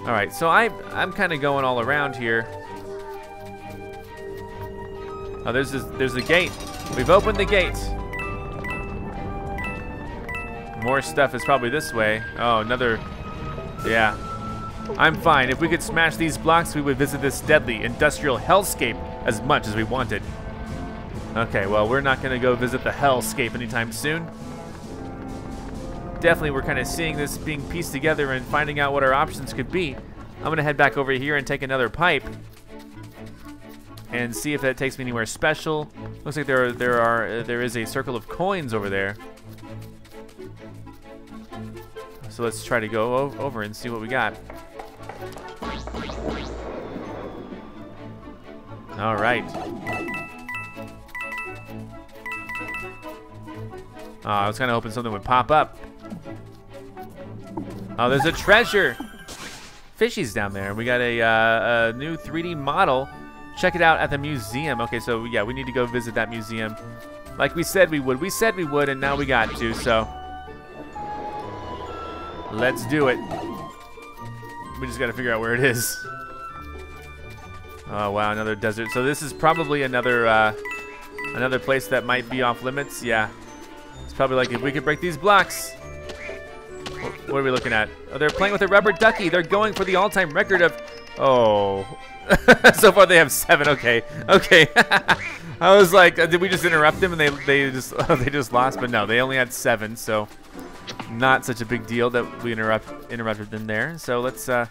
S1: All right, so I, I'm kind of going all around here. Oh, there's this, there's the gate. We've opened the gate. More stuff is probably this way. Oh, another, yeah. I'm fine. If we could smash these blocks, we would visit this deadly industrial hellscape as much as we wanted. Okay, well, we're not to go visit the hellscape anytime soon. Definitely, we're kind of seeing this being pieced together and finding out what our options could be. I'm to head back over here and take another pipe and see if that takes me anywhere special. Looks like there are, there are uh, there is a circle of coins over there. So let's try to go over and see what we got. All right. Oh, I was kind of hoping something would pop up. Oh, there's a treasure. Fishies down there. We got a, uh, a new 3D model. Check it out at the museum. Okay, so yeah, we need to go visit that museum. Like we said we would. We said we would, and now we got to, so. Let's do it. We just got to figure out where it is. Oh, wow, another desert. So this is probably another, uh, another place that might be off limits. Yeah. It's probably like if we could break these blocks. What are we looking at? Oh, they're playing with a rubber ducky. They're going for the all-time record of... Oh. so far they have seven. Okay. Okay. I was like, uh, did we just interrupt them and they they just they just lost? But no, they only had seven. So not such a big deal that we interrupt interrupted them there. So let's. uh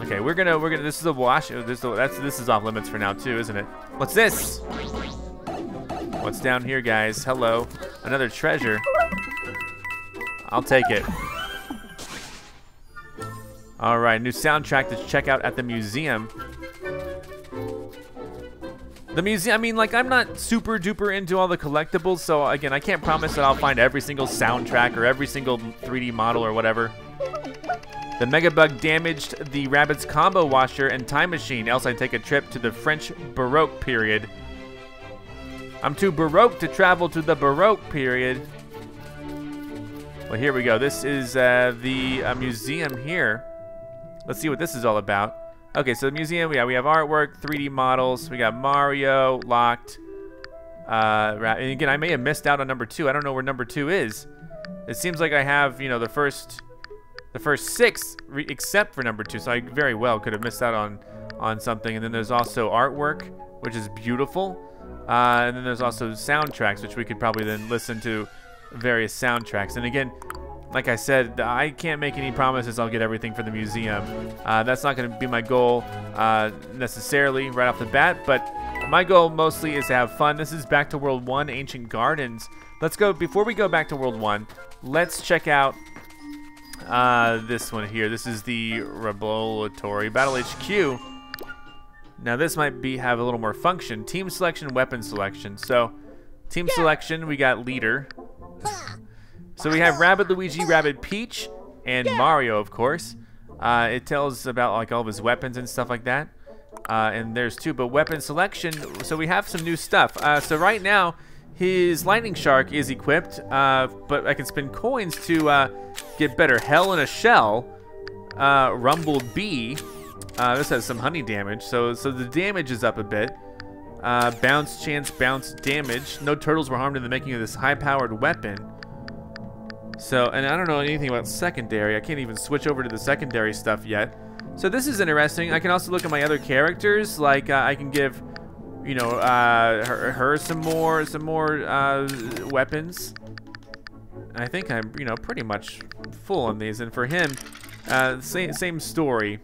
S1: Okay, we're gonna we're gonna. This is a wash. Oh, this that's this is off limits for now too, isn't it? What's this? What's down here, guys? Hello, another treasure. I'll take it. All right, new soundtrack to check out at the museum. The museum, I mean, like, I'm not super duper into all the collectibles, so again, I can't promise that I'll find every single soundtrack or every single 3D model or whatever. The Megabug damaged the Rabbid's combo washer and time machine, else I'd take a trip to the French Baroque period. I'm too Baroque to travel to the Baroque period. Well, here we go. This is uh, the uh, museum here. Let's see what this is all about. Okay, so the museum, yeah, we have artwork, 3D models. We got Mario, locked. Uh, and again, I may have missed out on number two. I don't know where number two is. It seems like I have, you know, the first, the first six, except for number two. So I very well could have missed out on, on something. And then there's also artwork, which is beautiful. Uh, and then there's also soundtracks, which we could probably then listen to various soundtracks. And again, like I said, I can't make any promises I'll get everything for the museum. Uh, that's not going to be my goal uh, necessarily right off the bat, but my goal mostly is to have fun. This is Back to World 1, Ancient Gardens. Let's go, before we go back to World 1, let's check out uh, this one here. This is the Laboratory Battle HQ. Now this might be have a little more function. Team selection, weapon selection. So, team selection, we got leader. So we have Rabbid Luigi, Rabbid Peach, and Mario, of course. Uh, it tells about like all of his weapons and stuff like that. Uh, and there's two, but weapon selection. So we have some new stuff. Uh, so right now, his Lightning Shark is equipped, uh, but I can spend coins to uh, get better. Hell in a Shell, uh, Rumble Bee. this has some honey damage, so so the damage is up a bit. bounce chance, bounce damage. No turtles were harmed in the making of this high-powered weapon. So, and I don't know anything about secondary. I can't even switch over to the secondary stuff yet. So this is interesting. I can also look at my other characters. Like uh, I can give, you know, uh, her, her, some more, some more uh, weapons. I think I'm, you know, pretty much full on these. And for him, uh, same same story.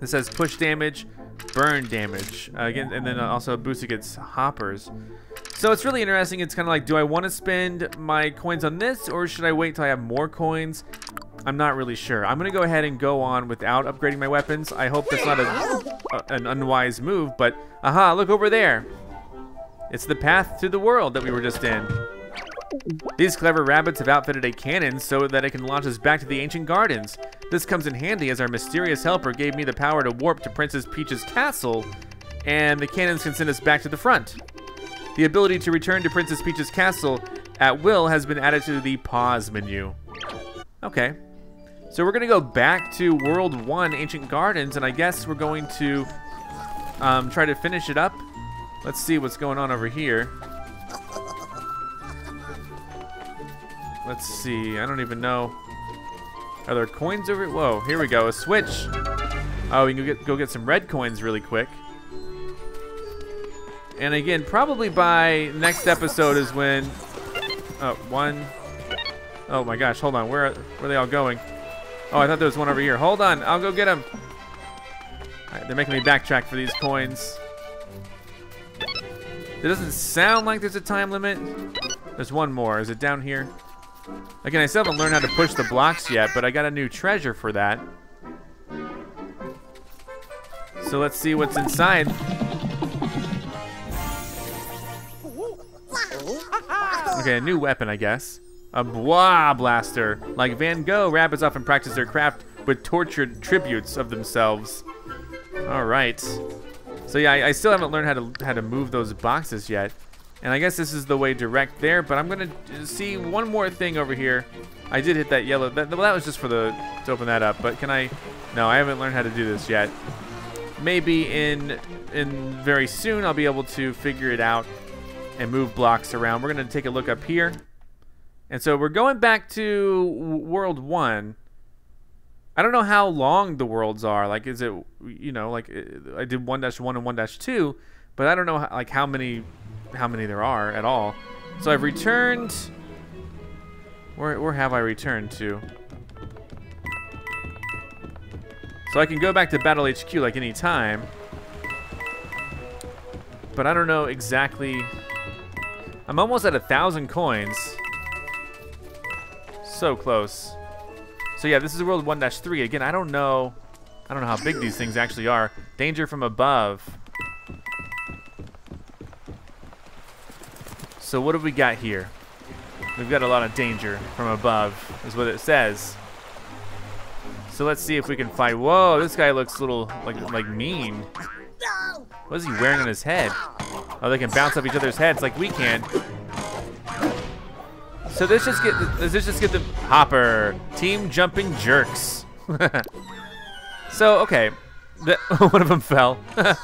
S1: It says push damage, burn damage. Uh, again, and then also boost against hoppers. So it's really interesting. It's kind of like, do I want to spend my coins on this or should I wait till I have more coins? I'm not really sure. I'm going to go ahead and go on without upgrading my weapons. I hope that's not a, a, an unwise move, but aha, look over there. It's the path to the world that we were just in. These clever Rabbids have outfitted a cannon so that it can launch us back to the ancient gardens. This comes in handy as our mysterious helper gave me the power to warp to Princess Peach's castle, and the cannons can send us back to the front. The ability to return to Princess Peach's castle at will has been added to the pause menu. Okay. So we're going to go back to World 1 Ancient Gardens, and I guess we're going to um, try to finish it up. Let's see what's going on over here. Let's see. I don't even know. Are there coins over? Whoa, here we go. A switch. Oh, we can go get, go get some red coins really quick. And again, probably by next episode is when... Oh, one... Oh my gosh, hold on. Where, where are they all going? Oh, I thought there was one over here. Hold on, I'll go get them. They're making me backtrack for these coins. It doesn't sound like there's a time limit. There's one more. Is it down here? Again, I still haven't learned how to push the blocks yet, but I got a new treasure for that. So let's see what's inside. Okay, a new weapon, I guess. A Bois Blaster. Like Van Gogh, Rabbids often practice their craft with tortured tributes of themselves. All right. So yeah, I, I, still haven't learned how to how to move those boxes yet. And I guess this is the way direct there, but I'm gonna see one more thing over here. I did hit that yellow, that, well, that was just for the, to open that up, but can I, no, I haven't learned how to do this yet. Maybe in, in very soon I'll be able to figure it out and move blocks around. We're to take a look up here. And so we're going back to World 1. I don't know how long the worlds are. Like, is it, you know, like uh, I did one dash one and one dash two, but I don't know, like, how many, how many there are at all. So I've returned, where, where have I returned to? So I can go back to Battle HQ like any time. But I don't know exactly I'm almost at a thousand coins. So close. So yeah, this is World 1-3. Again, I don't know. I don't know how big these things actually are. Danger from above. So what have we got here? We've got a lot of danger from above, is what it says. So let's see if we can fight. Whoa, this guy looks a little like like mean. What is he wearing on his head? Oh, they can bounce off each other's heads like we can. So this just get this just get the Hopper team jumping jerks. so okay, the, one of them fell. okay,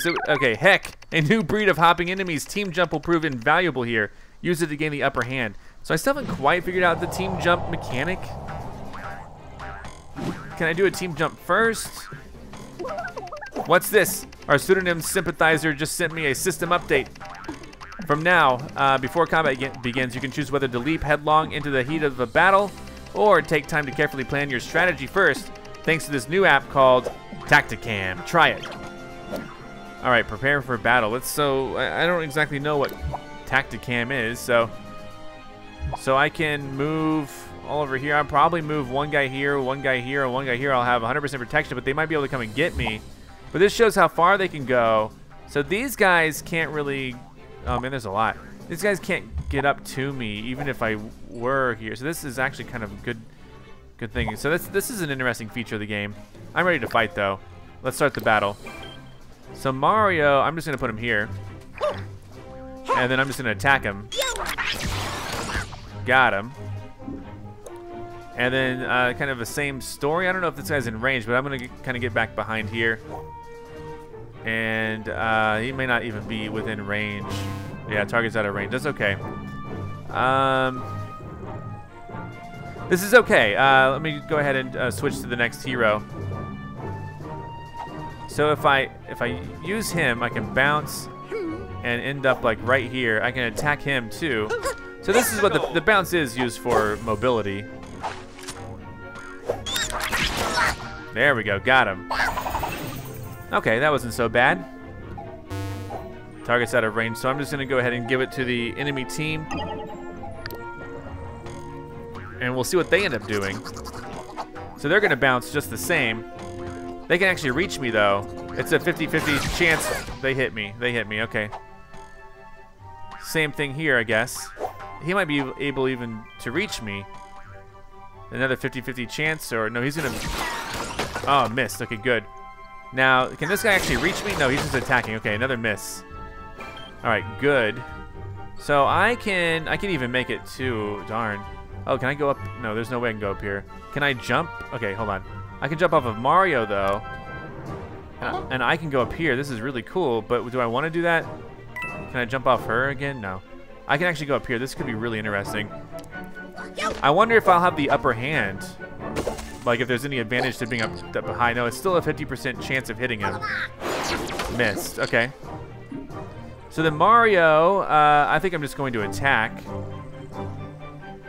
S1: so okay, heck, a new breed of hopping enemies. Team jump will prove invaluable here. Use it to gain the upper hand. So I still haven't quite figured out the team jump mechanic. Can I do a team jump first? What's this? Our pseudonym sympathizer just sent me a system update. From now, uh, before combat begins, you can choose whether to leap headlong into the heat of a battle or take time to carefully plan your strategy first, thanks to this new app called Tacticam. Try it. All right, prepare for battle. Let's so I, I don't exactly know what Tacticam is, so so I can move all over here. I'll probably move one guy here, one guy here, and one guy here. I'll have 100% protection, but they might be able to come and get me. But this shows how far they can go. So these guys can't really... Oh, man, there's a lot. These guys can't get up to me, even if I were here. So this is actually kind of good good thing. So this, this is an interesting feature of the game. I'm ready to fight, though. Let's start the battle. So Mario, I'm just to put him here. And then I'm just to attack him. Got him. And then uh, kind of the same story. I don't know if this guy's in range, but I'm to kind of get back behind here. And uh, he may not even be within range. Yeah, target's out of range. That's okay. Um, this is okay. Uh, let me go ahead and uh, switch to the next hero. So if I if I use him, I can bounce and end up like right here. I can attack him too. So this is what the, the bounce is used for mobility. There we go, got him. Okay, that wasn't so bad. Target's out of range, so I'm just gonna go ahead and give it to the enemy team. And we'll see what they end up doing. So they're gonna bounce just the same. They can actually reach me though. It's a 50-50 chance they hit me. They hit me, okay. Same thing here, I guess. He might be able even to reach me. Another 50-50 chance, or no, he's gonna... Oh, missed. Okay, good. Now, can this guy actually reach me? No, he's just attacking. Okay, another miss. All right, good. So I can, I can even make it too. Darn. Oh, can I go up? No, there's no way I can go up here. Can I jump? Okay, hold on. I can jump off of Mario though. And I, and I can go up here. This is really cool, but do I want to do that? Can I jump off her again? No. I can actually go up here. This could be really interesting. I wonder if I'll have the upper hand like if there's any advantage to being up, up high. No, it's still a 50% chance of hitting him. Missed. Okay. So then Mario, uh, I think I'm just going to attack.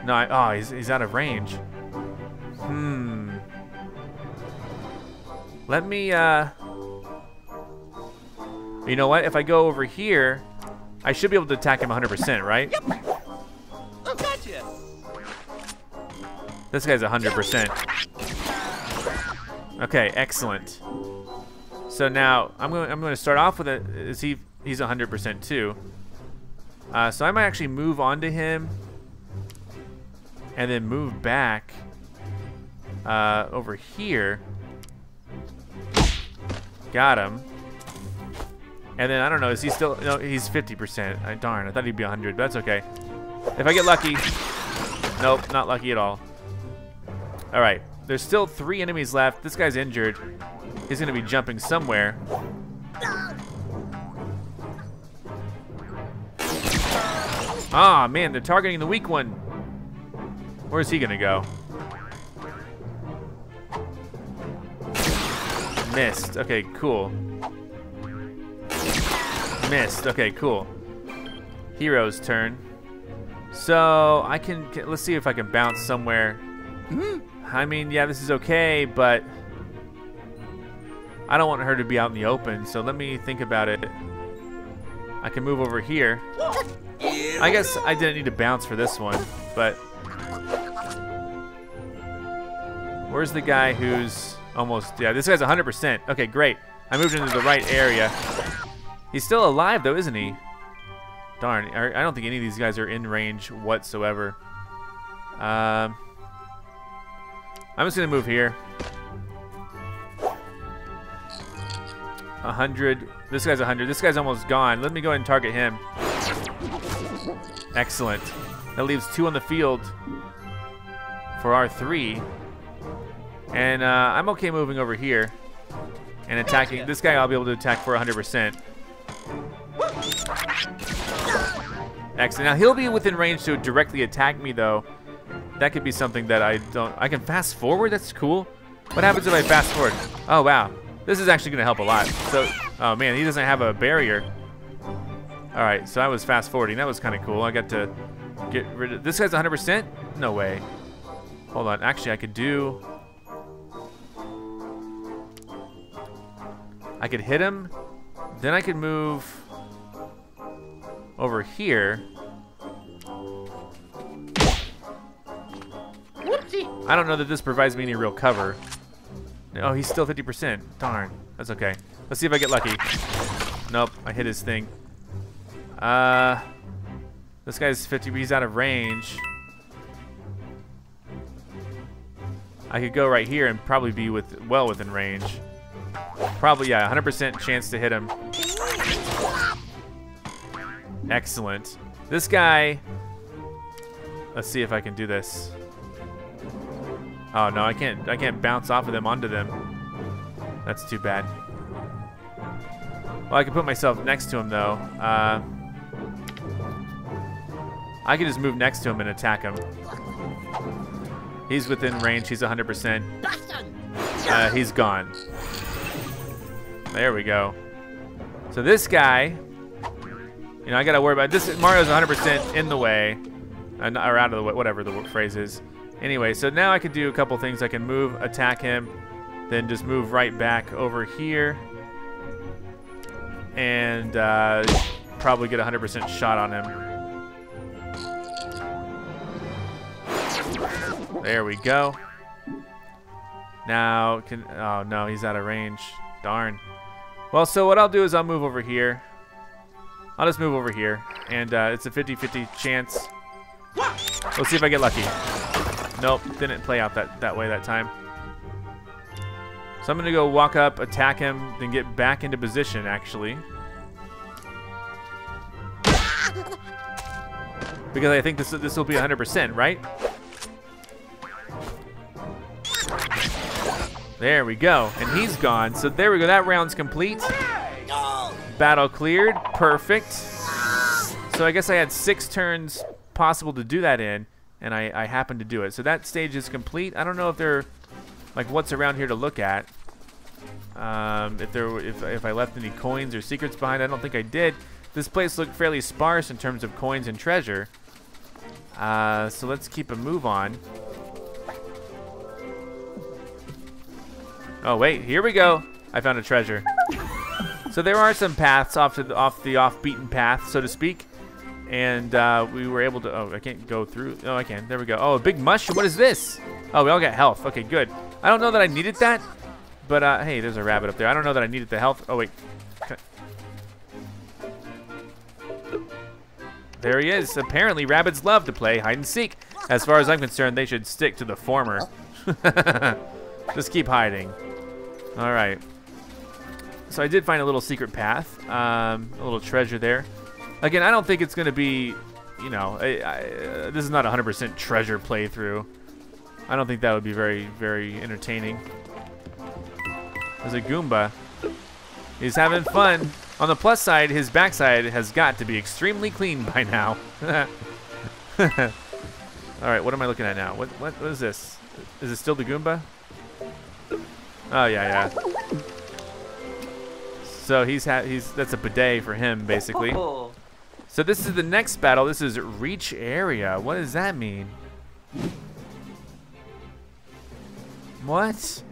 S1: No, I, oh, he's, he's out of range. Hmm. Let me, uh... You know what? If I go over here, I should be able to attack him 100%, right? Yep. Oh, gotcha. This guy's 100%. Okay, excellent. So now I'm going. I'm going to start off with a. Is he? He's 100% too. Uh, so I might actually move on to him, and then move back uh, over here. Got him. And then I don't know. Is he still? No, he's 50%. Uh, darn, I thought he'd be 100. But that's okay. If I get lucky. Nope, not lucky at all. All right. There's still three enemies left. This guy's injured. He's to be jumping somewhere. Ah, man, they're targeting the weak one. Where's he to go? Missed. Okay, cool. Missed. Okay, cool. Hero's turn. So, I can, let's see if I can bounce somewhere. I mean, yeah, this is okay, but I don't want her to be out in the open, so let me think about it. I can move over here. I guess I didn't need to bounce for this one, but... Where's the guy who's almost... Yeah, this guy's 100%. Okay, great. I moved into the right area. He's still alive, though, isn't he? Darn, I don't think any of these guys are in range whatsoever. Um, I'm just gonna move here. Hundred. This guy's hundred. This guy's almost gone. Let me go ahead and target him. Excellent. That leaves two on the field for our three. And uh, I'm okay moving over here and attacking. This guy I'll be able to attack for 100%. Excellent. Now he'll be within range to directly attack me though. That could be something that I don't. I can fast forward. That's cool. What happens if I fast forward? Oh wow, this is actually gonna help a lot. So, oh man, he doesn't have a barrier. All right, so I was fast forwarding. That was kind of cool. I got to get rid of. This guy's 100%. No way. Hold on. Actually, I could do. I could hit him. Then I could move over here. Whoopsie. I don't know that this provides me any real cover. Oh, he's still 50%. Darn. That's okay. Let's see if I get lucky. Nope, I hit his thing. Uh, this guy's 50, he's out of range. I could go right here and probably be with well within range. Probably, yeah, 100% chance to hit him. Excellent. This guy, let's see if I can do this. Oh no, I can't. I can't bounce off of them onto them. That's too bad. Well, I can put myself next to him though. Uh, I can just move next to him and attack him. He's within range. He's 100%. Uh, he's gone. There we go. So this guy, you know, I gotta worry about this. Mario's 100% in the way, uh, or out of the way, whatever the phrase is. Anyway, so now I can do a couple things. I can move, attack him, then just move right back over here, and uh, probably get 100% shot on him. There we go. Now, can oh no, he's out of range. Darn. Well, so what I'll do is I'll move over here. I'll just move over here, and uh, it's a 50-50 chance. Let's see if I get lucky. Nope, didn't play out that, that way that time. So I'm to go walk up, attack him, then get back into position, actually. Because I think this this will be 100%, right? There we go. And he's gone. So there we go. That round's complete. Battle cleared. Perfect. So I guess I had six turns possible to do that in, and I, I happened to do it. So that stage is complete. I don't know if there, like, what's around here to look at. Um, if there, if, if I left any coins or secrets behind, I don't think I did. This place looked fairly sparse in terms of coins and treasure. Uh, so let's keep a move on. Oh wait, here we go. I found a treasure. So there are some paths off to the off the off-beaten path, so to speak, and uh, we were able to. Oh, I can't go through. Oh, I can. There we go. Oh, a big mushroom. What is this? Oh, we all got health. Okay, good. I don't know that I needed that, but uh, hey, there's a Rabbid up there. I don't know that I needed the health. Oh wait. There he is. Apparently, Rabbids love to play hide and seek. As far as I'm concerned, they should stick to the former. Just keep hiding. All right. So I did find a little secret path, um, a little treasure there. Again, I don't think it's going to be, you know, I, I, uh, this is not a 100% treasure playthrough. I don't think that would be very, very entertaining. There's a Goomba. He's having fun. On the plus side, his backside has got to be extremely clean by now. All right, what am I looking at now? What, what, what is this? Is it still the Goomba? Oh yeah, yeah. So he's ha he's that's a bidet for him basically. So this is the next battle. This is reach area. What does that mean? What?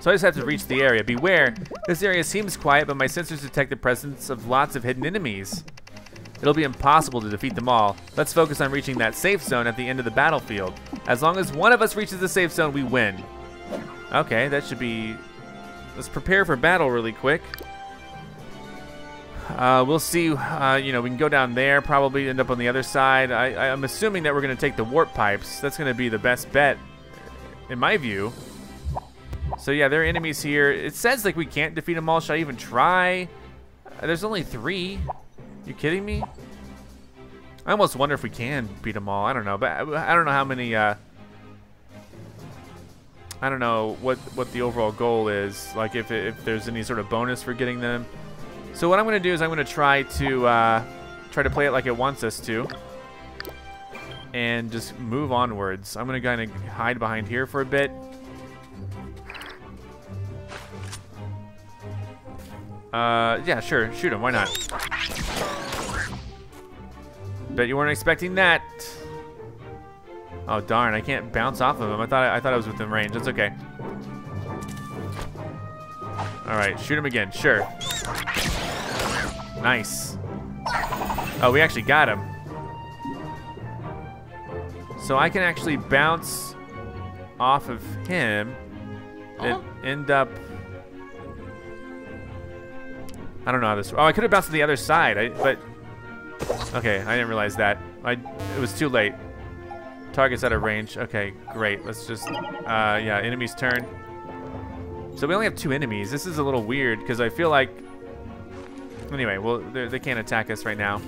S1: So I just have to reach the area. Beware, this area seems quiet, but my sensors detect the presence of lots of hidden enemies. It'll be impossible to defeat them all. Let's focus on reaching that safe zone at the end of the battlefield. As long as one of us reaches the safe zone, we win. Okay, that should be... Let's prepare for battle really quick. Uh, we'll see. Uh, you know, we can go down there, probably end up on the other side. I, I'm assuming that we're going to take the warp pipes. That's going to be the best bet, in my view. So yeah, there are enemies here. It says like we can't defeat them all. Should I even try? Uh, there's only three. You kidding me? I almost wonder if we can beat them all. I don't know, but I don't know how many. Uh, I don't know what what the overall goal is. Like if if there's any sort of bonus for getting them. So what I'm gonna do is I'm gonna try to uh, try to play it like it wants us to, and just move onwards. I'm gonna kind of hide behind here for a bit. Uh, yeah, sure, shoot him. Why not? Bet you weren't expecting that. Oh darn! I can't bounce off of him. I thought I, I thought I was within range. That's okay. All right, shoot him again. Sure. Nice. Oh, we actually got him. So I can actually bounce off of him and end up... I don't know how this... Oh, I could have bounced to the other side, I, but... Okay, I didn't realize that. I, it was too late. Target's out of range. Okay, great. Let's just... Uh, yeah, enemy's turn. So we only have two enemies. This is a little weird, because I feel like Anyway, well, they can't attack us right now.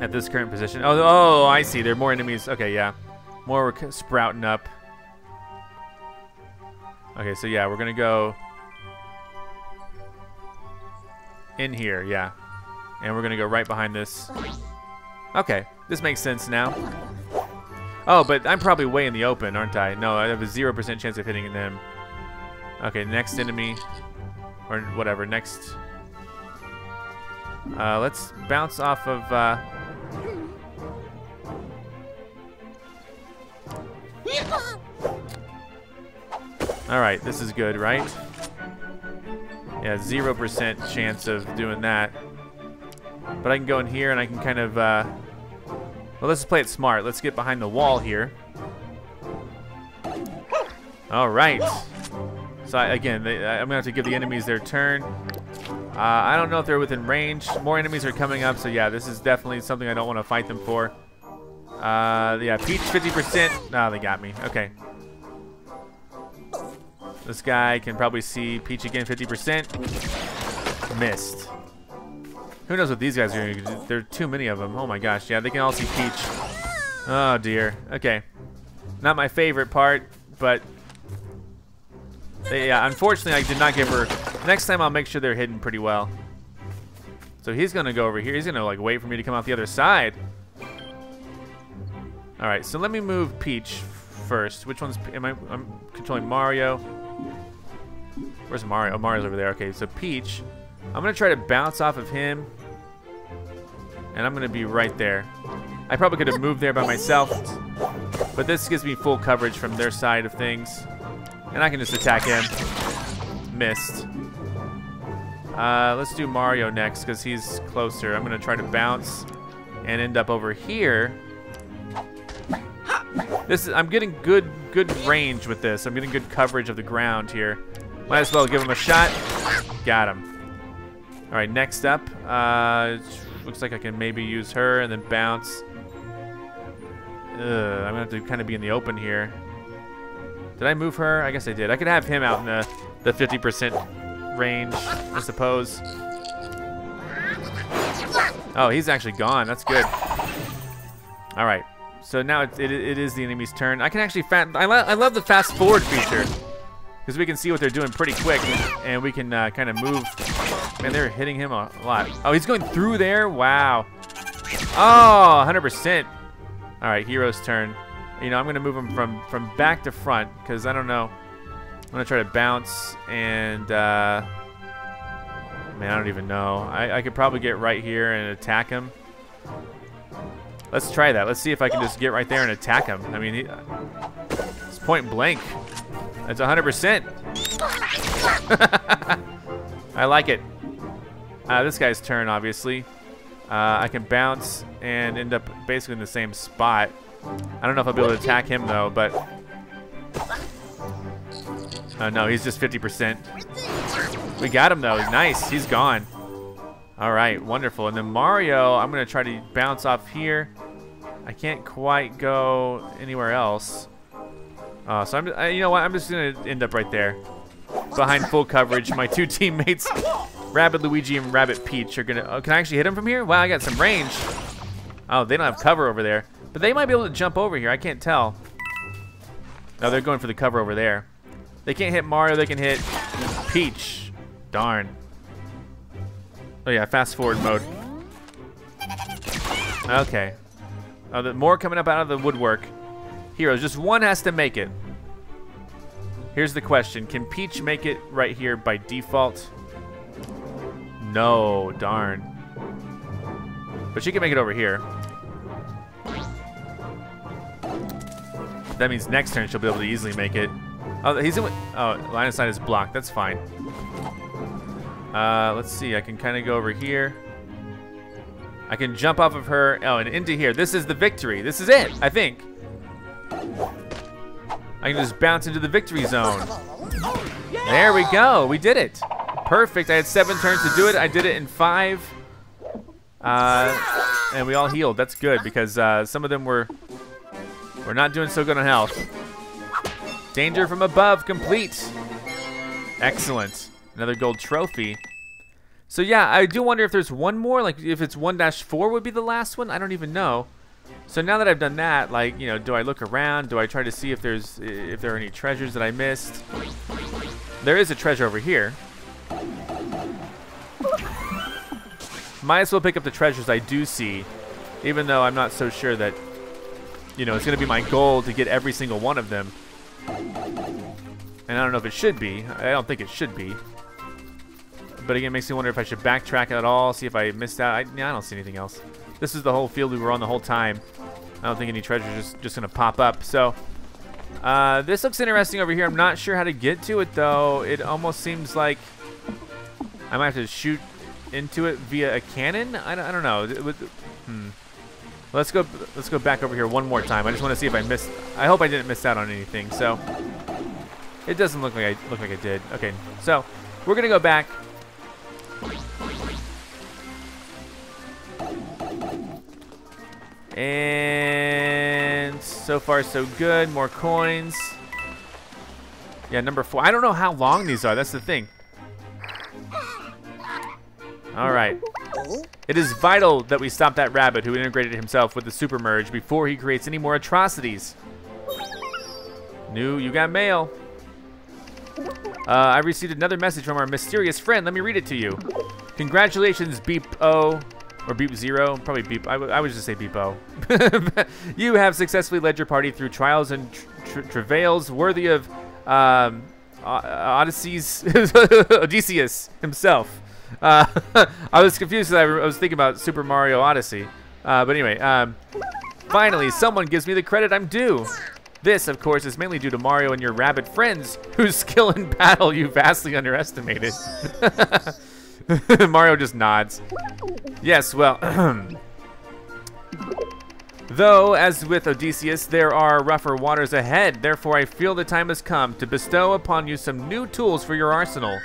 S1: At this current position. Oh, oh, I see. There are more enemies. Okay, yeah. More sprouting up. Okay, so yeah, we're going to go in here, yeah. And we're going to go right behind this. Okay, this makes sense now. Oh, but I'm probably way in the open, aren't I? No, I have a 0% chance of hitting them. Okay, next enemy. Or whatever, next uh, let's bounce off of... Uh... Alright, this is good, right? Yeah, 0% chance of doing that. But I can go in here and I can kind of... Uh... Well, let's play it smart. Let's get behind the wall here. Alright. So, I, again, they, I'm going to have to give the enemies their turn. Uh, I don't know if they're within range. More enemies are coming up, so yeah, this is definitely something I don't want to fight them for. Uh, yeah, Peach 50%. No, they got me. Okay. This guy can probably see Peach again 50%. Missed. Who knows what these guys are going to do? There are too many of them. Oh my gosh. Yeah, they can all see Peach. Oh dear. Okay. Not my favorite part, but they, yeah, unfortunately, I did not give her. Next time, I'll make sure they're hidden pretty well. So he's gonna go over here. He's gonna like wait for me to come out the other side. All right, so let me move Peach first. Which one's am I? I'm controlling Mario. Where's Mario? Oh, Mario's over there. Okay, so Peach. I'm gonna try to bounce off of him, and I'm gonna be right there. I probably could have moved there by myself, but this gives me full coverage from their side of things. And I can just attack him. Missed. Uh, let's do Mario next because he's closer. I'm to try to bounce and end up over here. This is, I'm getting good good range with this. I'm getting good coverage of the ground here. Might as well give him a shot. Got him. All right, next up. Uh, looks like I can maybe use her and then bounce. Ugh, I'm to have to kind of be in the open here. Did I move her? I guess I did. I could have him out in the, the 50% range, I suppose. Oh, he's actually gone. That's good. All right. So now it, it, it is the enemy's turn. I can actually... I, lo I love the fast forward feature. Because we can see what they're doing pretty quick. And we can uh, kind of move. Man, they're hitting him a lot. Oh, he's going through there? Wow. Oh, 100%. All right, hero's turn. You know, I'm going to move him from, from back to front because I don't know. I'm going to try to bounce and, uh, man, I don't even know. I, I could probably get right here and attack him. Let's try that. Let's see if I can just get right there and attack him. I mean, he, it's point blank. That's 100%. I like it. Uh, this guy's turn, obviously. Uh, I can bounce and end up basically in the same spot. I don't know if I'll be able to attack him, though, but... Oh, no, he's just 50%. We got him, though. Nice. He's gone. All right, wonderful. And then Mario, I'm going to try to bounce off here. I can't quite go anywhere else. Uh, so I'm, I, you know what? I'm just going to end up right there. Behind full coverage. My two teammates, Rabbid Luigi and Rabbid Peach, are to... Oh, can I actually hit them from here? Wow, I got some range. Oh, they don't have cover over there. But they might be able to jump over here. I can't tell. No, they're going for the cover over there. They can't hit Mario. They can hit Peach. Darn. Oh yeah, fast forward mode. Okay. Oh, the more coming up out of the woodwork. Heroes, just one has to make it. Here's the question. Can Peach make it right here by default? No, darn. But she can make it over here. That means next turn she'll be able to easily make it. Oh, he's in. Oh, line of sight is blocked. That's fine. Uh, let's see. I can kind of go over here. I can jump off of her. Oh, and into here. This is the victory. This is it, I think. I can just bounce into the victory zone. There we go. We did it. Perfect. I had seven turns to do it. I did it in five. Uh, and we all healed. That's good because uh, some of them were were not doing so good on health. Danger from above complete. Excellent. Another gold trophy. So yeah, I do wonder if there's one more, like if it's 1-4 would be the last one. I don't even know. So now that I've done that, like, you know, do I look around? Do I try to see if there's if there are any treasures that I missed? There is a treasure over here. Might as well pick up the treasures I do see, even though I'm not so sure that, you know, it's going to be my goal to get every single one of them. And I don't know if it should be. I don't think it should be. But again, it makes me wonder if I should backtrack at all, see if I missed out. I, yeah, I don't see anything else. This is the whole field we were on the whole time. I don't think any treasure is just, just going to pop up. So, uh, this looks interesting over here. I'm not sure how to get to it, though. It almost seems like I might have to shoot into it via a cannon. I don't, I don't know. Hmm. Let's go. Let's go back over here one more time. I just want to see if I missed. I hope I didn't miss out on anything. So it doesn't look like I look like I did. Okay, so we're gonna go back. And so far so good. More coins. Yeah, number four. I don't know how long these are. That's the thing. All right. It is vital that we stop that Rabbid who integrated himself with the SupaMerge before he creates any more atrocities. New, you got mail. Uh, I received another message from our mysterious friend. Let me read it to you. Congratulations, Beep O, or Beep Zero, probably Beep. I, I would just say Beep O. you have successfully led your party through trials and tr travails worthy of um, Odysseus, Odysseus himself. Uh, I was confused because I, I, was thinking about Super Mario Odyssey. Uh, but anyway, um, finally, someone gives me the credit I'm due. This, of course, is mainly due to Mario and your Rabbid friends, whose skill in battle you vastly underestimated. Mario just nods. Yes, well... Though, as with Odysseus, there are rougher waters ahead, therefore I feel the time has come to bestow upon you some new tools for your arsenal.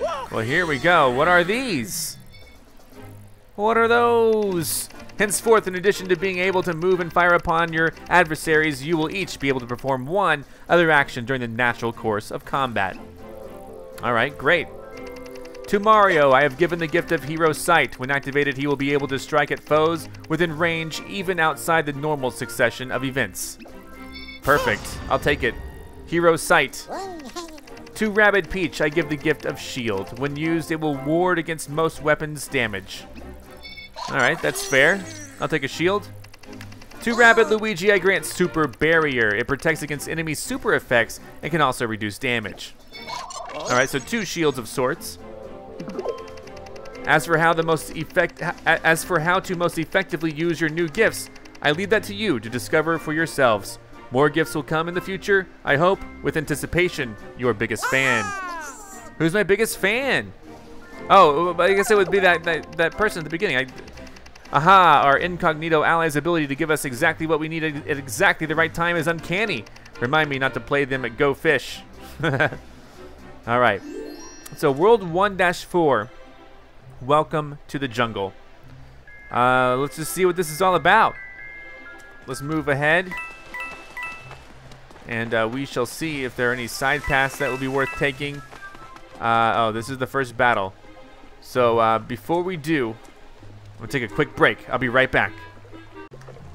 S1: Well, here we go. What are these? What are those? Henceforth, in addition to being able to move and fire upon your adversaries, you will each be able to perform one other action during the natural course of combat. Alright, great. To Mario, I have given the gift of Hero Sight. When activated, he will be able to strike at foes within range even outside the normal succession of events. Perfect. I'll take it. Hero Sight. To Rabbid Peach, I give the gift of Shield. When used, it will ward against most weapons damage. Alright, that's fair. I'll take a shield. To Rabbid Luigi, I grant Super Barrier. It protects against enemy super effects and can also reduce damage. Alright, so two shields of sorts. As for how the most effect as for how to most effectively use your new gifts, I leave that to you to discover for yourselves. More gifts will come in the future, I hope, with anticipation. Your biggest fan. Who's my biggest fan? Oh, I guess it would be that, that, that person at the beginning. I, aha, our incognito ally's ability to give us exactly what we need at exactly the right time is uncanny. Remind me not to play them at Go Fish. All right. So World 1-4. Welcome to the jungle. Uh, let's just see what this is all about. Let's move ahead. And uh, we shall see if there are any side paths that will be worth taking. Uh, oh, this is the first battle. So uh, before we do, to take a quick break. I'll be right back.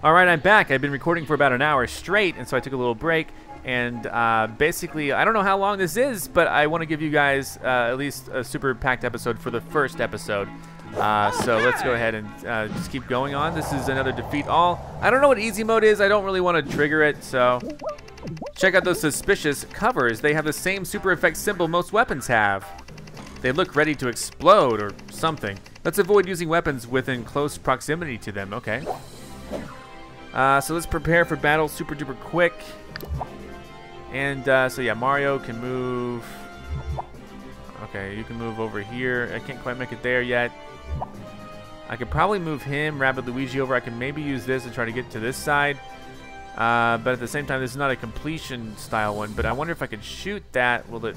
S1: All right, I'm back. I've been recording for about an hour straight, and so I took a little break. And uh, basically, I don't know how long this is, but I want to give you guys uh, at least a super packed episode for the first episode. Uh, so let's go ahead and uh, just keep going on. This is another defeat all. I don't know what easy mode is. I don't really want to trigger it, so check out those suspicious covers. They have the same super effect symbol most weapons have. They look ready to explode or something. Let's avoid using weapons within close proximity to them. Okay. Uh, so let's prepare for battle super duper quick. And uh, so yeah, Mario can move. Okay, you can move over here. I can't quite make it there yet. I could probably move him, Rabbid Luigi over. I can maybe use this and try to get to this side. Uh, but at the same time, this is not a completion style one. But I wonder if I could shoot that. Will it?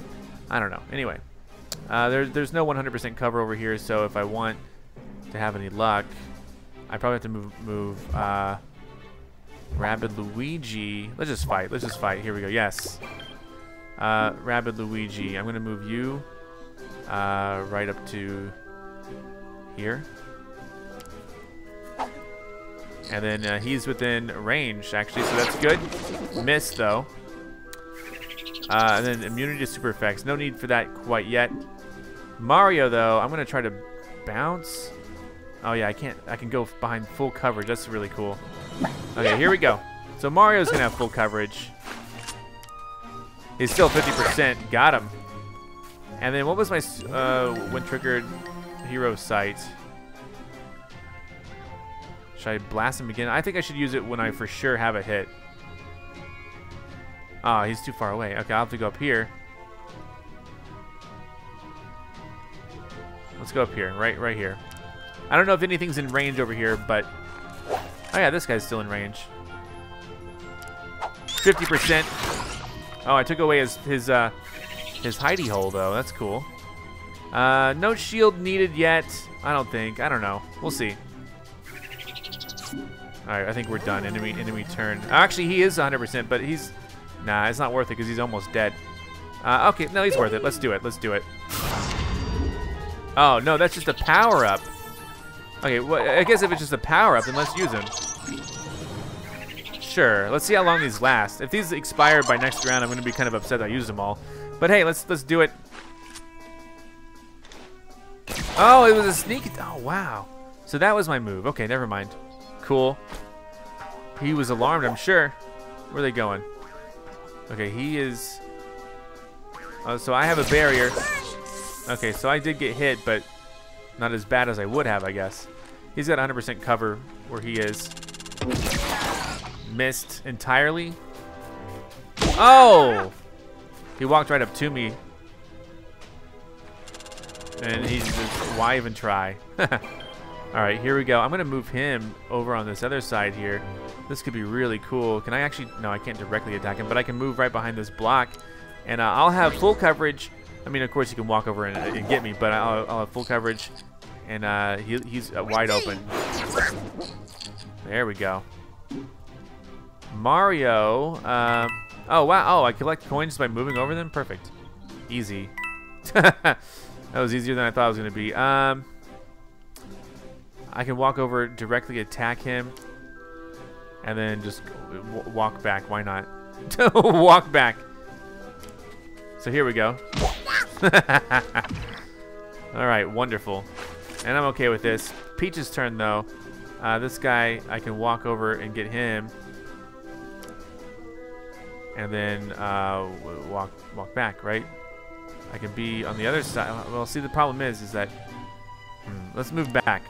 S1: I don't know. Anyway, uh, there, there's no 100% cover over here. So if I want to have any luck, I probably have to move move uh, Rabbid Luigi. Let's just fight. Let's just fight. Here we go. Yes. Uh, Rabbid Luigi. I'm gonna move you uh, right up to here. And then uh, he's within range, actually, so that's good. Miss, though. Uh, and then immunity to super effects. No need for that quite yet. Mario, though, I'm going to try to bounce. Oh, yeah, I can't. I can go behind full coverage. That's really cool. Okay, here we go. So Mario's going to have full coverage. He's still 50%. Got him. And then what was my uh, when triggered hero sight? Should I blast him again? I think I should use it when I for sure have a hit. Oh, he's too far away. Okay, I'll have to go up here. Let's go up here, right, right here. I don't know if anything's in range over here, but oh yeah, this guy's still in range. 50%. Oh, I took away his his uh, his hidey hole though. That's cool. Uh, no shield needed yet. I don't think. I don't know. We'll see. All right, I think we're done. Enemy enemy turn. Actually, he is 100%, but he's nah. It's not worth it because he's almost dead. Uh, okay, no, he's worth it. Let's do it. Let's do it. Oh no, that's just a power up. Okay, well, I guess if it's just a power up, then let's use him. Sure. Let's see how long these last. If these expire by next round, I'm going to be kind of upset I used them all. But hey, let's let's do it. Oh, it was a sneak. Oh wow. So that was my move. Okay, never mind. Cool. He was alarmed, I'm sure. Where are they going? Okay, he is. Oh, so I have a barrier. Okay, so I did get hit, but not as bad as I would have, I guess. He's got 100% cover where he is. Missed entirely. Oh! He walked right up to me. And he's just, why even try? Alright, here we go. I'm going to move him over on this other side here. This could be really cool. Can I actually, no, I can't directly attack him, but I can move right behind this block. And uh, I'll have full coverage. I mean, of course, you can walk over and, and get me, but I'll, I'll, have full coverage. And uh, he, he's uh, wide open. There we go. Mario. Uh, oh, wow. Oh, I collect coins by moving over them? Perfect. Easy. that was easier than I thought it was going to be. Um, I can walk over, directly attack him, and then just walk back. Why not? walk back. So here we go. All right, wonderful. And I'm okay with this. Peach's turn, though. Uh, this guy, I can walk over and get him and then uh, walk walk back, right? I can be on the other side. Well, see, the problem is, is that hmm, let's move back.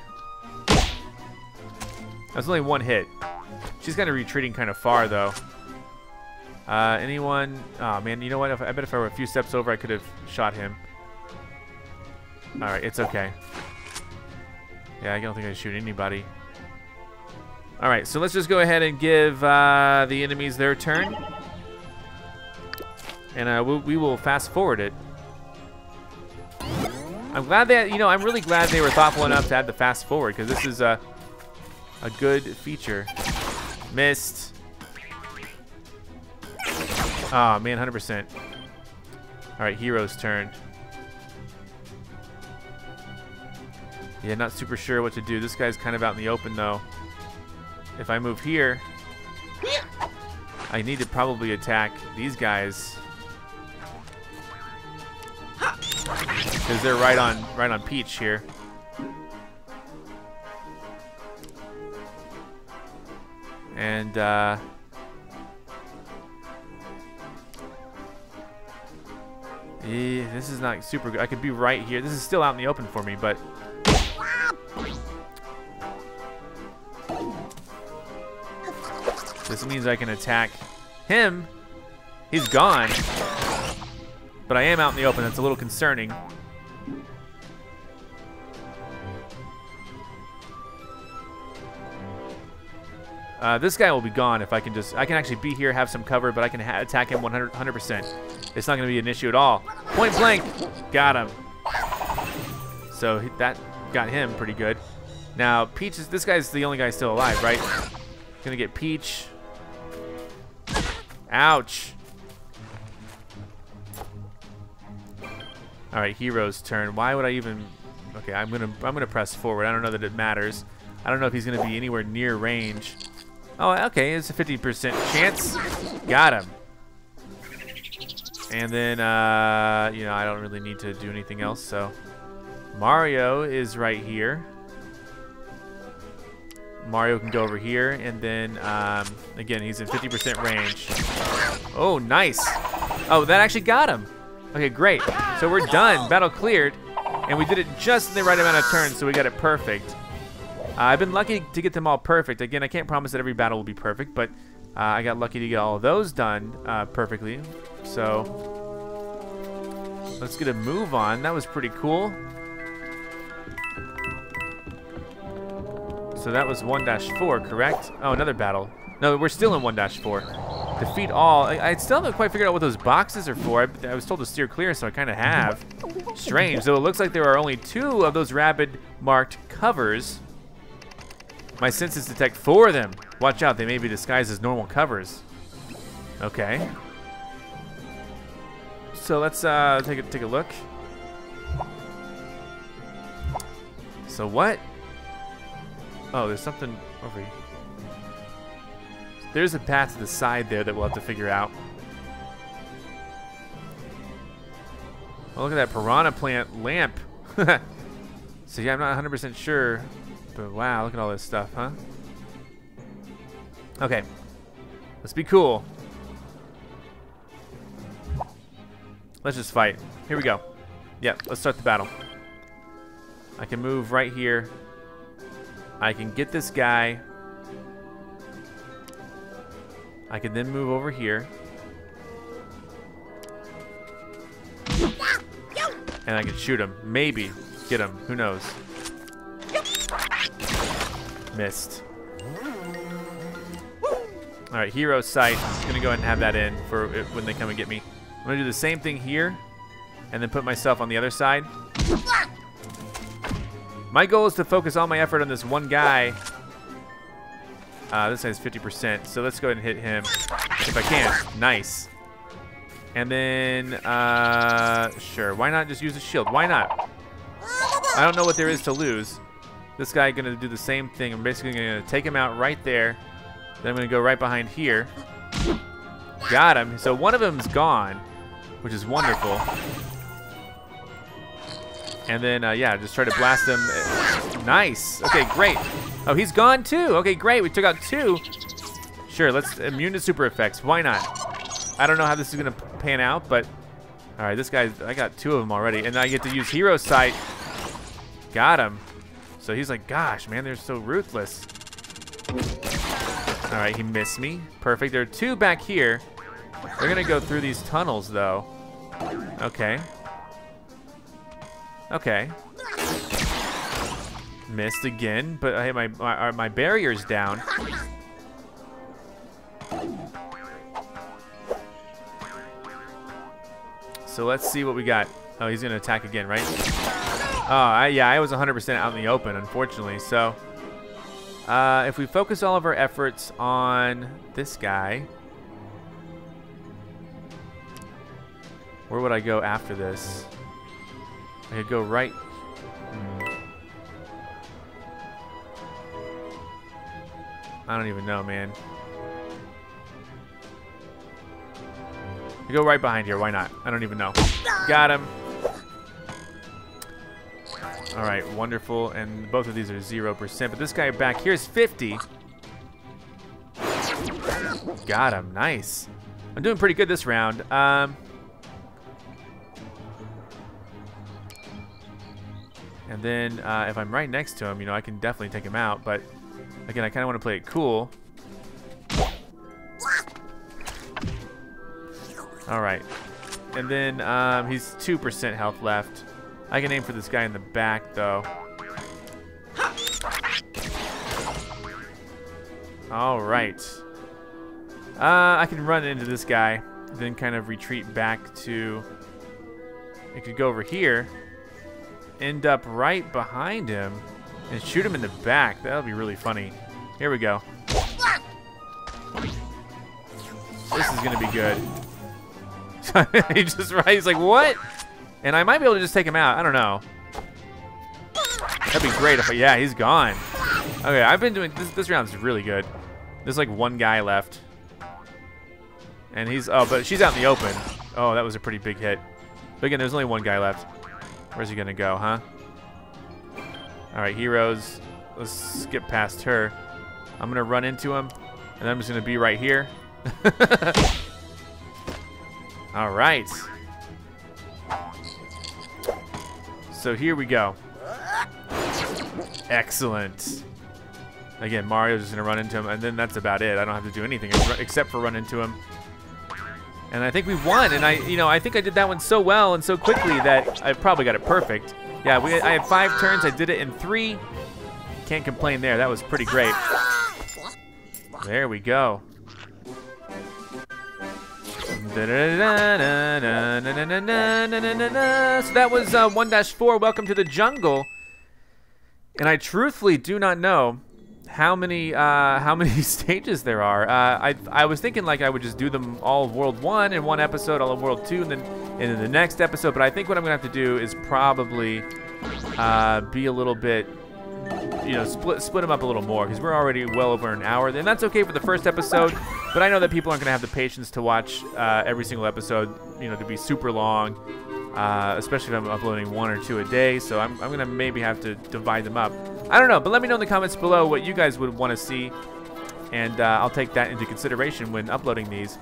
S1: That's only one hit. She's kind of retreating kind of far, though. Uh, anyone? Oh man, you know what? If, I bet if I were a few steps over, I could have shot him. All right, it's okay. Yeah, I don't think I shoot anybody. All right, so let's just go ahead and give uh, the enemies their turn and uh, we, we will fast forward it. I'm glad that, you know, I'm really glad they were thoughtful enough to add the fast forward because this is a, a good feature. Missed. Oh, man, 100%. All right, hero's turn. Yeah, not super sure what to do. This guy's kind of out in the open, though. If I move here, I need to probably attack these guys. Because they're right on right on Peach here. And uh this is not super good. I could be right here. This is still out in the open for me, but This means I can attack him. He's gone. But I am out in the open. That's a little concerning. Uh, this guy will be gone if I can just... I can actually be here, have some cover, but I can attack him 100%. 100%. It's not going to be an issue at all. Point blank. Got him. So that got him pretty good. Now, Peach is... This guy's the only guy still alive, right? Gonna get Peach. Ouch. All right, hero's turn. Why would I even? Okay, I'm gonna I'm gonna press forward. I don't know that it matters. I don't know if he's gonna be anywhere near range. Oh, okay, it's a 50% chance. Got him. And then, uh, you know, I don't really need to do anything else. So, Mario is right here. Mario can go over here, and then, um, again, he's in 50% range. Oh, nice. Oh, that actually got him. Okay, great. So we're done. Battle cleared. And we did it just in the right amount of turns, so we got it perfect. I've been lucky to get them all perfect. Again, I can't promise that every battle will be perfect, but uh, I got lucky to get all those done uh, perfectly. So let's get a move on. That was pretty cool. So that was 1-4, correct? Oh, another battle. No, we're still in 1-4. Defeat all. I, I, still haven't quite figured out what those boxes are for. I, I was told to steer clear, so I kind of have. Strange. So it looks like there are only two of those Rabbid marked covers. My senses detect four of them. Watch out, they may be disguised as normal covers. Okay. So let's uh, take a take a look. So what? Oh, there's something over here. There's a path to the side there that we'll have to figure out. Oh, look at that piranha plant lamp. so yeah, I'm not 100% sure, but wow, look at all this stuff, huh? Okay, let's be cool. Let's just fight. Here we go. Yep, let's start the battle. I can move right here. I can get this guy. I can then move over here. And I can shoot him. Maybe. Get him. Who knows? Missed. Alright, hero sight. I'm going to go ahead and have that in for when they come and get me. I'm going to do the same thing here. And then put myself on the other side. My goal is to focus all my effort on this one guy. Uh, this guy's 50%, so let's go ahead and hit him if I can. Nice. And then, uh, sure, why not just use a shield? Why not? I don't know what there is to lose. This guy gonna do the same thing. I'm basically gonna take him out right there. Then I'm gonna go right behind here. Got him. So one of them's gone, which is wonderful. And then, uh, yeah, just try to blast him. Nice. Okay, great. Oh, he's gone too. Okay, great. We took out two. Sure, let's immune to super effects. Why not? I don't know how this is to pan out, but... All right, this guy, I got two of them already. And I get to use Hero Sight. Got him. So he's like, gosh, man, they're so ruthless. All right, he missed me. Perfect. There are two back here. They're going to go through these tunnels, though. Okay. Okay. Missed again, but hey, my my, uh, my barrier's down. So let's see what we got. Oh, he's gonna attack again, right? Oh, I, yeah, I was 100% out in the open, unfortunately. So, uh, if we focus all of our efforts on this guy, where would I go after this? I could go right. Hmm. I don't even know, man. I go right behind here. Why not? I don't even know. Got him. All right, wonderful. And both of these are 0%. But this guy back here is 50. Got him. Nice. I'm doing pretty good this round. Um, and then uh, if I'm right next to him, you know, I can definitely take him out. But again, I kind of want to play it cool. All right. And then um, he's 2% health left. I can aim for this guy in the back, though. All right. Uh, I can run into this guy, then kind of retreat back to... I could go over here, end up right behind him, and shoot him in the back. That'll be really funny. Here we go. This is going to be good. he just right. He's like, what? And I might be able to just take him out. I don't know. That'd be great if I, yeah, he's gone. Okay, I've been doing, this, this round's really good. There's like one guy left. And he's, oh, but she's out in the open. Oh, that was a pretty big hit. But again, there's only one guy left. Where's he gonna go, huh? All right, heroes. Let's skip past her. I'm gonna run into him, and I'm just gonna be right here. All right. So here we go. Excellent. Again, Mario's just to run into him, and then that's about it. I don't have to do anything except for run into him. And I think we won, and I, you know, I think I did that one so well and so quickly that I probably got it perfect. Yeah, we, I had five turns. I did it in three. Can't complain there. That was pretty great. There we go. So that was uh, 1-4, Welcome to the Jungle. And I truthfully do not know how many uh, how many stages there are. Uh, I I was thinking like I would just do them all of World One in one episode, all of World Two, and then and then the next episode. But I think what I'm gonna have to do is probably uh, be a little bit you know, split split them up a little more because we're already well over an hour. And that's okay for the first episode, but I know that people aren't going to have the patience to watch uh, every single episode, you know, to be super long, uh, especially if I'm uploading one or two a day. So I'm, I'm going to maybe have to divide them up. I don't know, but let me know in the comments below what you guys would want to see, and uh, I'll take that into consideration when uploading these.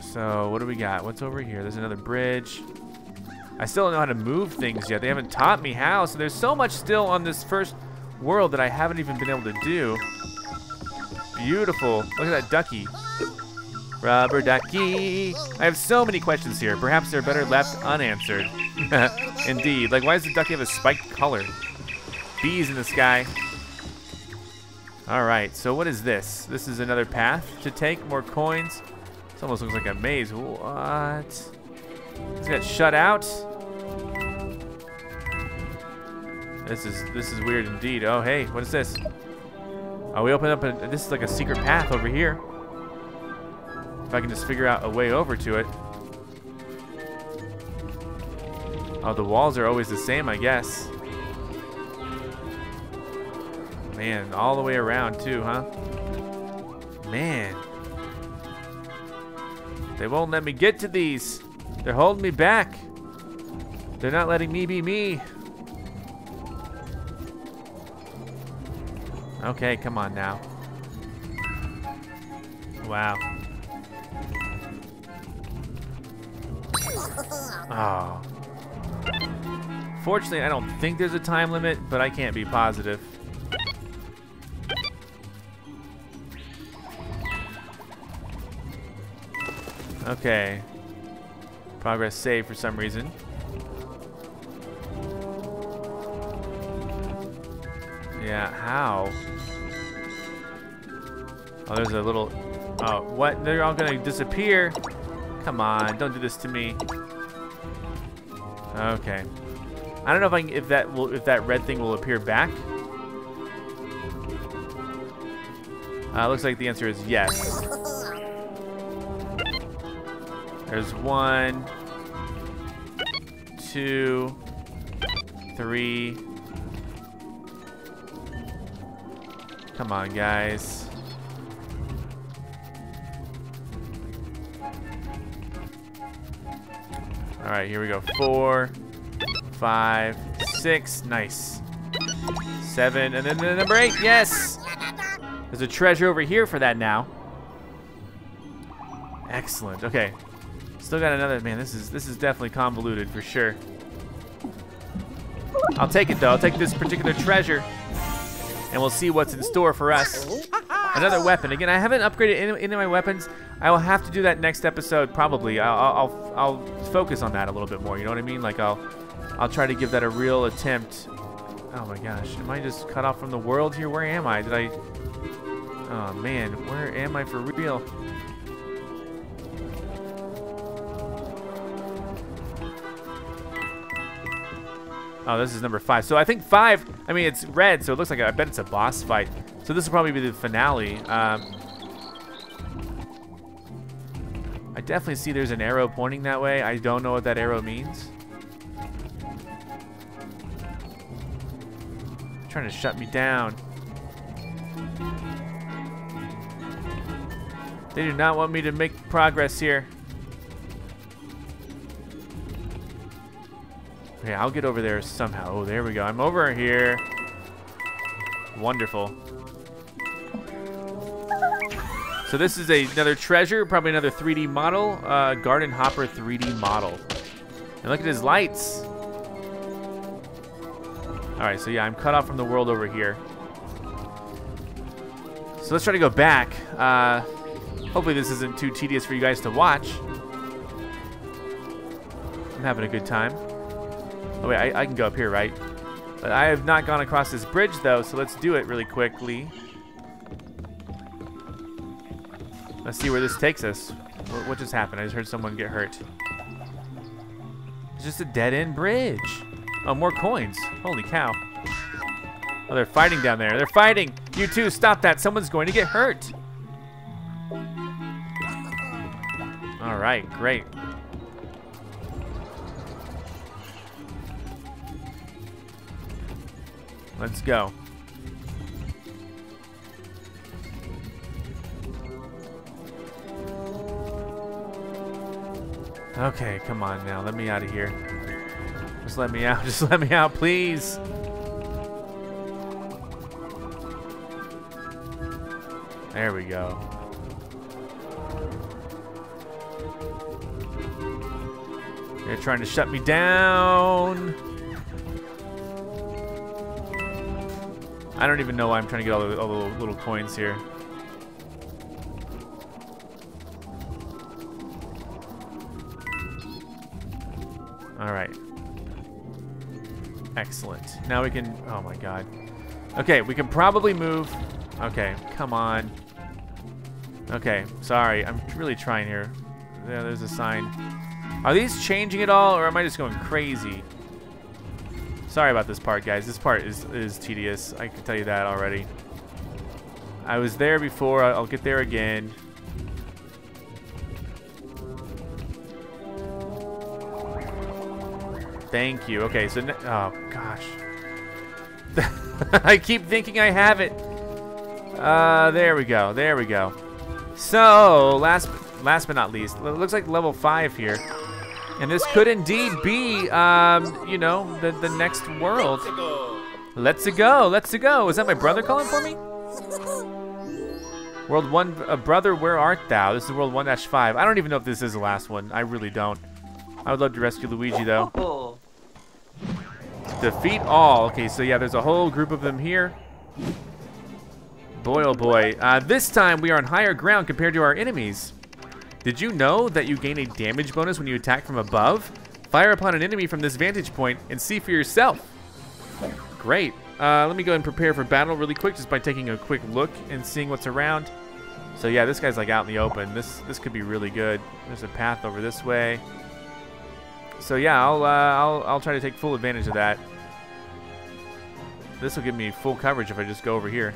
S1: So what do we got? What's over here? There's another bridge. I still don't know how to move things yet. They haven't taught me how, so there's so much still on this first world that I haven't even been able to do. Beautiful. Look at that ducky. Rubber ducky. I have so many questions here. Perhaps they're better left unanswered. Indeed. Like, why does the ducky have a spiked color? Bees in the sky. All right, so what is this? This is another path to take, more coins. This almost looks like a maze. What? He's got shut out. This is this is weird indeed. Oh hey, what is this? Oh, we open up a this is like a secret path over here. If I can just figure out a way over to it. Oh, the walls are always the same, I guess. Man, all the way around too, huh? Man. They won't let me get to these. They're holding me back. They're not letting me be me. Okay, come on now. Wow. Oh. Fortunately, I don't think there's a time limit, but I can't be positive. Okay. Progress save for some reason. Yeah, how? Oh, there's a little... Oh, what? They're all gonna disappear? Come on, don't do this to me. Okay. I don't know if I can, if that will if that red thing will appear back. Uh, looks like the answer is yes. There's one, two, three. Come on, guys. All right, here we go. Four, five, six. Nice. Seven, and then the number eight. Yes. There's a treasure over here for that now. Excellent. Okay. Still got another. Man, this is this is definitely convoluted for sure. I'll take it though. I'll take this particular treasure, and we'll see what's in store for us. Another weapon. Again, I haven't upgraded any, any of my weapons. I will have to do that next episode probably. I'll, I'll I'll focus on that a little bit more. You know what I mean? Like I'll I'll try to give that a real attempt. Oh my gosh, am I just cut off from the world here? Where am I? Did I? Oh man, where am I for real? Oh, this is number five. So I think five, I mean, it's red, so it looks like, I bet it's a boss fight. So this will probably be the finale. Um, I definitely see there's an arrow pointing that way. I don't know what that arrow means. Trying to shut me down. They do not want me to make progress here. Okay, I'll get over there somehow. Oh, there we go. I'm over here. Wonderful. So this is a, another treasure, probably another 3D model, uh, Garden Hopper 3D model. And look at his lights. All right, so yeah, I'm cut off from the world over here. So let's try to go back. Uh, hopefully this isn't too tedious for you guys to watch. I'm having a good time. Oh wait, I, I can go up here, right? But I have not gone across this bridge though, so let's do it really quickly. Let's see where this takes us. What, just happened? I just heard someone get hurt. It's just a dead-end bridge. Oh, more coins. Holy cow. Oh, they're fighting down there. They're fighting. You two, stop that. Someone's going to get hurt. All right, great. Let's go. Okay, come on now. Let me out of here. Just let me out. Just let me out, please. There we go. They're trying to shut me down. I don't even know why I'm trying to get all the, all the little coins here. All right. Excellent. Now we can, oh my God. Okay, we can probably move. Okay, come on. Okay, sorry. I'm really trying here. Yeah, there's a sign. Are these changing at all, or am I just going crazy? Sorry about this part, guys. This part is, is tedious. I can tell you that already. I was there before. I'll get there again. Thank you. Okay, so... Oh, gosh. I keep thinking I have it. Uh, there we go. There we go. So, last last but not least, it looks like level 5 here. And this could indeed be, um, you know, the, the next world. Let's go, let's go. Is that my brother calling for me? World 1, uh, brother, where art thou? This is World 1-5. I don't even know if this is the last one. I really don't. I would love to rescue Luigi, though. Defeat all. Okay, so yeah, there's a whole group of them here. Boy, oh boy. Uh, this time, we are on higher ground compared to our enemies. Did you know that you gain a damage bonus when you attack from above? Fire upon an enemy from this vantage point and see for yourself. Great. Uh, let me go and prepare for battle really quick just by taking a quick look and seeing what's around. So yeah, this guy's like out in the open. This this could be really good. There's a path over this way. So yeah, I'll, uh, I'll, I'll try to take full advantage of that. This will give me full coverage if I just go over here.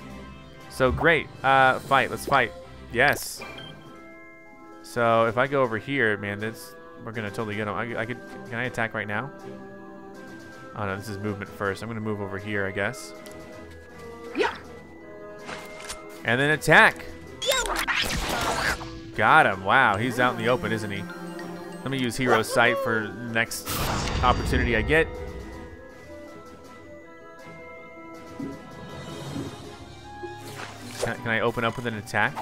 S1: So great. Uh, fight. Let's fight. Yes. So if I go over here, man, this we're gonna totally get him. I, I could. Can I attack right now? Oh no, this is movement first. I'm gonna move over here, I guess.
S3: Yeah.
S1: And then attack. Got him. Wow, he's out in the open, isn't he? Let me use Hero Sight for next opportunity I get. Can, can I open up with an attack?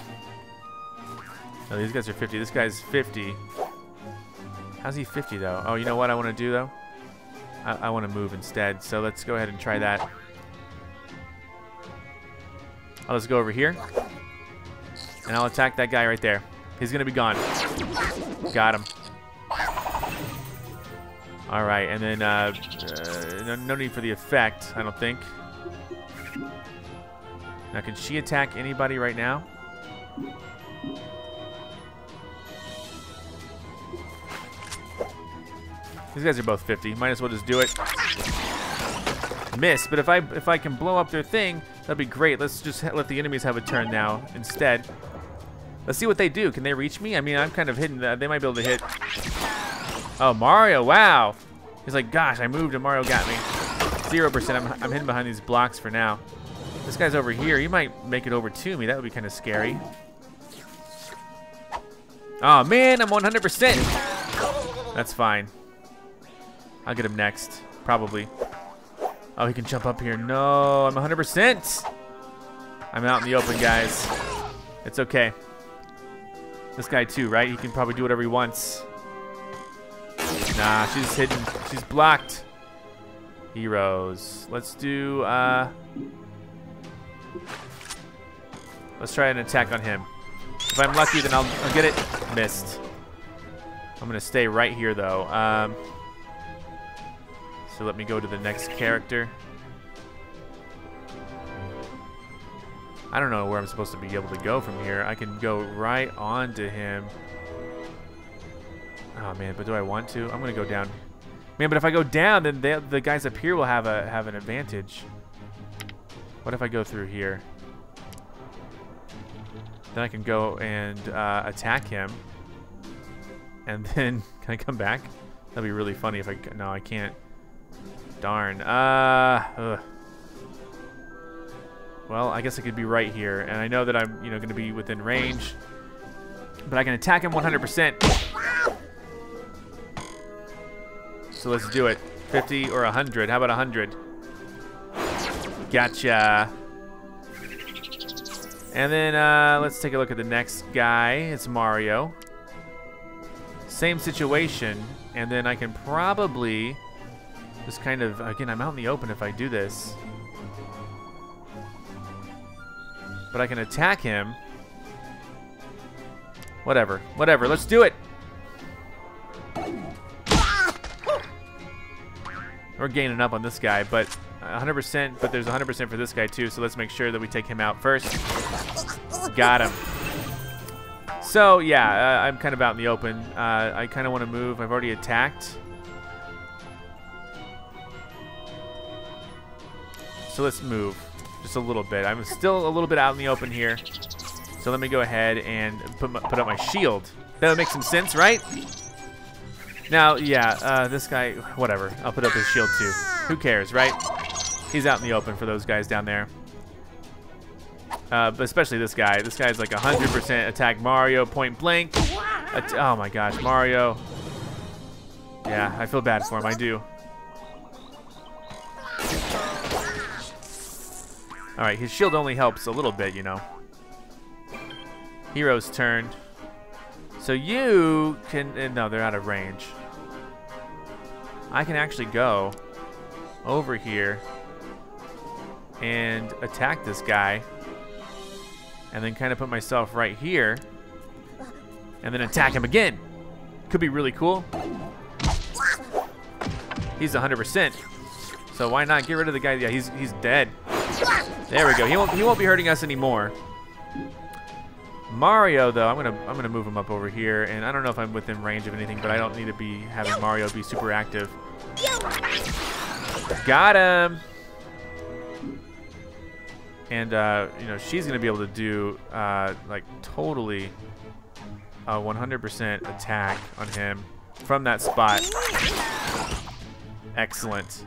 S1: No, these guys are 50. This guy's 50. How's he 50 though? Oh, you know what I want to do though? I, I want to move instead. So let's go ahead and try that. I'll just go over here. And I'll attack that guy right there. He's going to be gone. Got him. All right, and then uh, uh, no, no need for the effect, I don't think. Now, can she attack anybody right now? These guys are both 50. Might as well just do it. Miss, but if I if I can blow up their thing, that'd be great. Let's just let the enemies have a turn now instead. Let's see what they do. Can they reach me? I mean, I'm kind of hidden. Uh, they might be able to hit. Oh, Mario, wow. He's like, gosh, I moved and Mario got me. 0%. I'm, I'm hidden behind these blocks for now. This guy's over here. He might make it over to me. That would be kind of scary. Oh, man, I'm 100%. That's fine. I'll get him next, probably. Oh, he can jump up here. No, I'm 100%. I'm out in the open, guys. It's okay. This guy too, right? He can probably do whatever he wants. Nah, she's hidden. She's blocked. Heroes. Let's do, uh... Let's try an attack on him. If I'm lucky, then I'll, I'll get it. Missed. I'm going to stay right here, though. Um... So let me go to the next character. I don't know where I'm supposed to be able to go from here. I can go right onto him. Oh man, but do I want to? I'm gonna go down. Man, but if I go down, then they, the guys up here will have a have an advantage. What if I go through here? Then I can go and uh, attack him. And then, can I come back? That'd be really funny if I, no, I can't. Darn. Uh, ugh. Well, I guess I could be right here, and I know that I'm, you know, going to be within range. But I can attack him 100%. So let's do it. 50 or 100. How about 100? Gotcha. And then uh, let's take a look at the next guy. It's Mario. Same situation. And then I can probably just kind of, again, I'm out in the open if I do this. But I can attack him. Whatever. Whatever. Let's do it. We're gaining up on this guy, but 100%, but there's 100% for this guy too, so let's make sure that we take him out first. Got him. So, yeah, uh, I'm kind of out in the open. Uh, I kind of want to move. I've already attacked. So let's move just a little bit. I'm still a little bit out in the open here. So let me go ahead and put, my, put up my shield. That would make some sense, right? Now, yeah, uh, this guy, whatever. I'll put up his shield too. Who cares, right? He's out in the open for those guys down there. Uh, but especially this guy. This guy's like 100% attack Mario point blank. At oh my gosh, Mario. Yeah, I feel bad for him. I do. All right, his shield only helps a little bit, you know. Hero's turn. So you can, eh, no, they're out of range. I can actually go over here and attack this guy and then kind of put myself right here and then attack him again. Could be really cool. He's 100%. So why not get rid of the guy? Yeah, he's he's dead. There we go. He won't he won't be hurting us anymore. Mario, though, I'm gonna I'm gonna move him up over here, and I don't know if I'm within range of anything, but I don't need to be having Mario be super active. Got him. And uh, you know she's gonna be able to do uh, like totally a 100% attack on him from that spot. Excellent.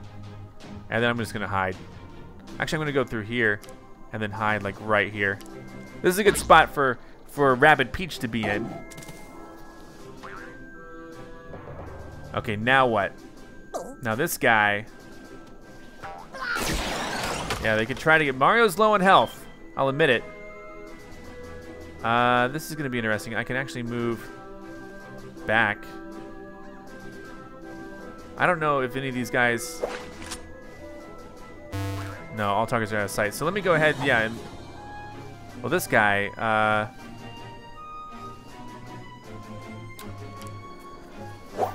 S1: And then I'm just gonna hide. Actually, I'm gonna go through here and then hide like right here. This is a good spot for for Rabbid Peach to be in. Okay, now what? Now this guy. Yeah, they could try to get Mario's low on health. I'll admit it. Uh, this is gonna be interesting. I can actually move back. I don't know if any of these guys. No, all targets are out of sight. So let me go ahead. Yeah, and well, this guy. Uh,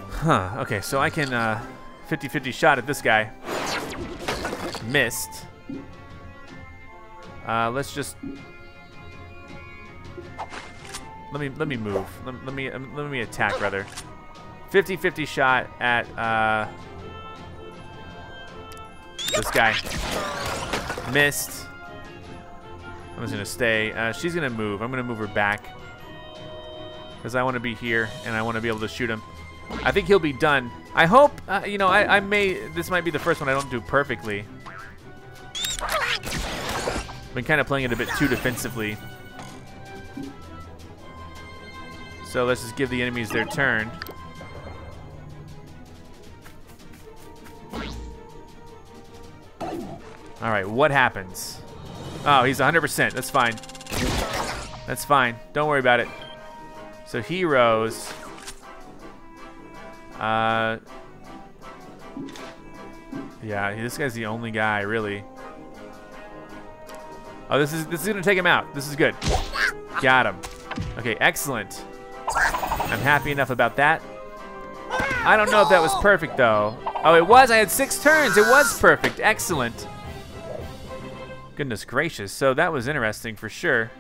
S1: huh. Okay, so I can uh... 50-50 uh, shot at this guy. Missed. Uh, let's just let me let me move. Let, let me um, let me attack rather. 50-50 shot at uh, this guy. Missed. I'm just gonna stay. Uh, she's gonna move. I'm gonna move her back because I want to be here and I want to be able to shoot him. I think he'll be done. I hope. Uh, you know, I, I may. This might be the first one I don't do perfectly. Been kind of playing it a bit too defensively. So let's just give the enemies their turn. All right, what happens? Oh, he's 100%. That's fine. That's fine. Don't worry about it. So heroes. Uh, yeah, this guy's the only guy, really. Oh, this is this is gonna take him out. This is good. Got him. Okay, excellent. I'm happy enough about that. I don't know if that was perfect though. Oh, it was. I had six turns. It was perfect. Excellent. Goodness gracious. So that was interesting for sure.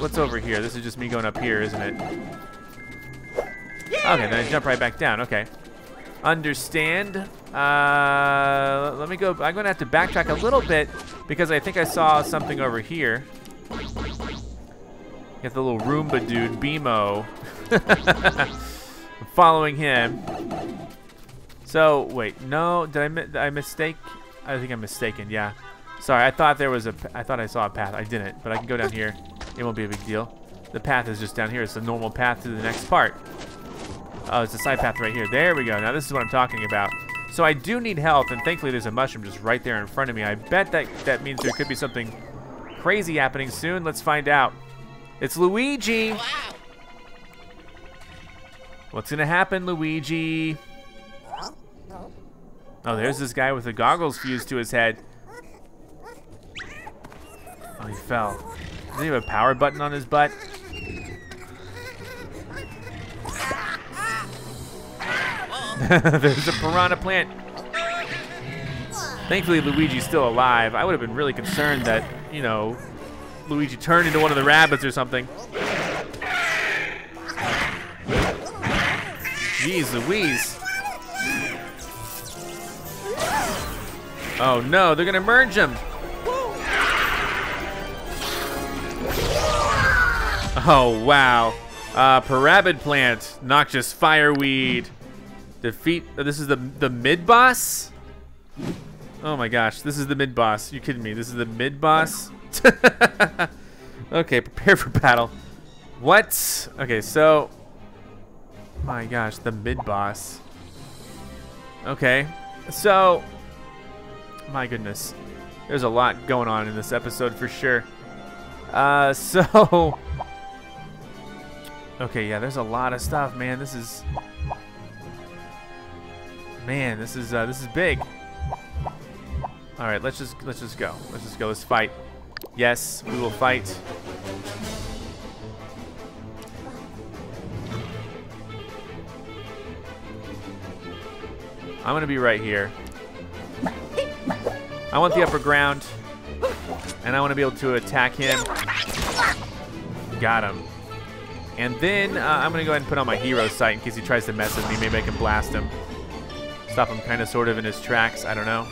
S1: What's over here? This is just me going up here, isn't it? Okay, then I jump right back down. Okay. Understand. Uh, let me go. I'm going to have to backtrack a little bit because I think I saw something over here. Get the little Roomba dude, Beep-0. following him. So, wait, no, did I, did I mistake? I think I'm mistaken, yeah. Sorry, I thought there was a, I thought I saw a path. I didn't, but I can go down here. It won't be a big deal. The path is just down here. It's the normal path to the next part. Oh, it's a side path right here. There we go. Now this is what I'm talking about. So I do need health, and thankfully there's a mushroom just right there in front of me. I bet that that means there could be something crazy happening soon. Let's find out. It's Luigi. Oh, What's gonna happen, Luigi? Oh, there's this guy with the goggles fused to his head. Oh, he fell. Does he have a power button on his butt? There's a piranha plant. Thankfully, Luigi's still alive. I would have been really concerned that, you know, Luigi turned into one of the Rabbids or something. Jeez Louise. Oh no, they're gonna merge them. Oh wow. Uh, Parabid plant, noxious fireweed. Defeat. Oh, this is the the mid boss. Oh my gosh, this is the mid boss. You kidding me? This is the mid boss. okay, prepare for battle. What? Okay, so. My gosh, the mid boss. Okay, so. My goodness, there's a lot going on in this episode for sure. Uh, so. Okay, yeah, there's a lot of stuff, man. This is Man, this is uh, this is big. All right, let's just let's just go. Let's just go. Let's fight. Yes, we will fight. I'm gonna be right here. I want the upper ground, and I want to be able to attack him Got him. And then uh, I'm going to go ahead and put on my hero sight in case he tries to mess with me. Maybe I can blast him. Stop him kind of sort of in his tracks. I don't know.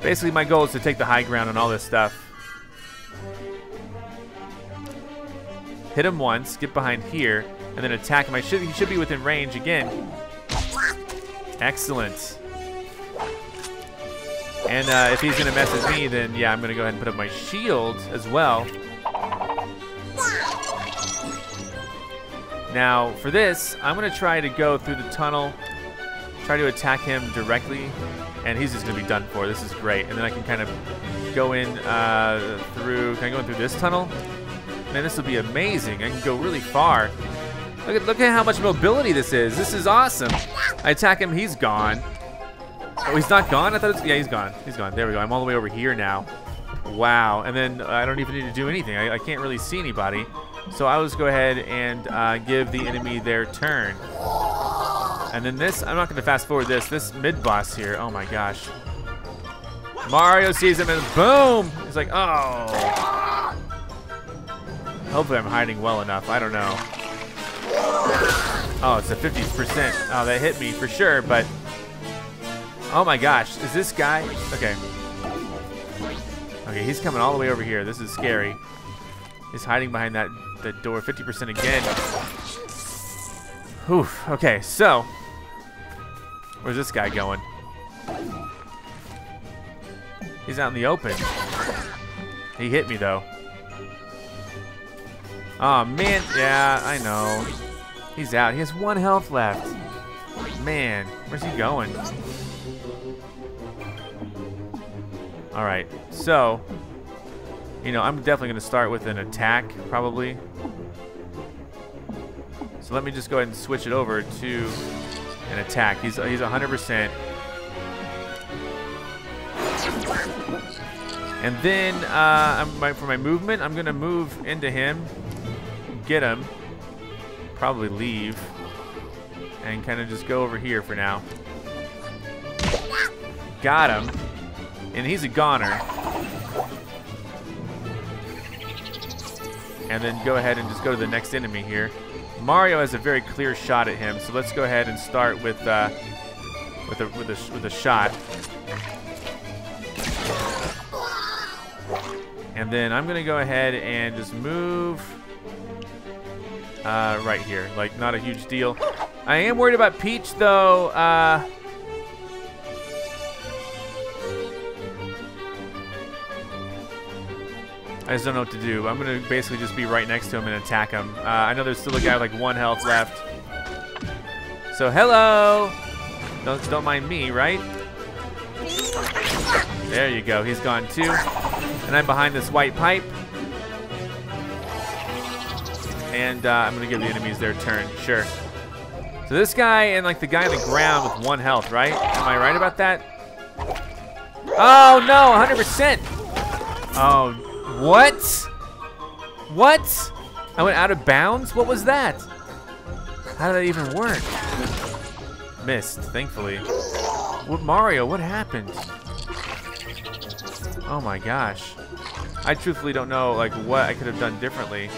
S1: Basically, my goal is to take the high ground on all this stuff. Hit him once, get behind here, and then attack him. I should, he should be within range again. Excellent. And uh, if he's going to mess with me, then yeah, I'm going to go ahead and put up my shield as well. Now, for this, I'm going to try to go through the tunnel, try to attack him directly, and he's just going to be done for. This is great. And then I can kind of go in uh, through, can I go in through this tunnel? Man, this will be amazing. I can go really far. Look at, look at how much mobility this is. This is awesome. I attack him, he's gone. Oh, he's not gone? I thought it's, yeah, he's gone. He's gone. There we go. I'm all the way over here now. Wow. And then I don't even need to do anything. I, I can't really see anybody. So I'll just go ahead and uh, give the enemy their turn. And then this, I'm not going to fast forward this. This mid-boss here, oh my gosh. Mario sees him and boom! He's like, oh. Hopefully I'm hiding well enough. I don't know. Oh, it's a 50%. Oh, that hit me for sure, but... Oh my gosh, is this guy... Okay. Okay, he's coming all the way over here. This is scary. He's hiding behind that, that door. 50% again. Whew. Okay, so. Where's this guy going? He's out in the open. He hit me, though. Oh, man. Yeah, I know. He's out. He has one health left. Man, where's he going? All right, so, you know, I'm definitely going to start with an attack, probably. So let me just go ahead and switch it over to an attack. He's, he's 100%. And then uh, my, for my movement, I'm going to move into him, get him, probably leave, and kind of just go over here for now. Got him. And he's a goner. And then go ahead and just go to the next enemy here. Mario has a very clear shot at him, so let's go ahead and start with uh, with a with a with a shot. And then I'm gonna go ahead and just move uh, right here. Like not a huge deal. I am worried about Peach though. Uh, I just don't know what to do. I'm going to basically just be right next to him and attack him. Uh, I know there's still a guy with like one health left. So, hello! Don't, don't mind me, right? There you go. He's gone too. And I'm behind this white pipe. And uh, I'm going to give the enemies their turn. Sure. So this guy and like the guy on the ground with one health, right? Am I right about that? Oh, no! 100%! Oh, what? What? I went out of bounds? What was that? How did that even work? Missed, thankfully. What Mario, what happened? Oh my gosh. I truthfully don't know like what I could have done differently.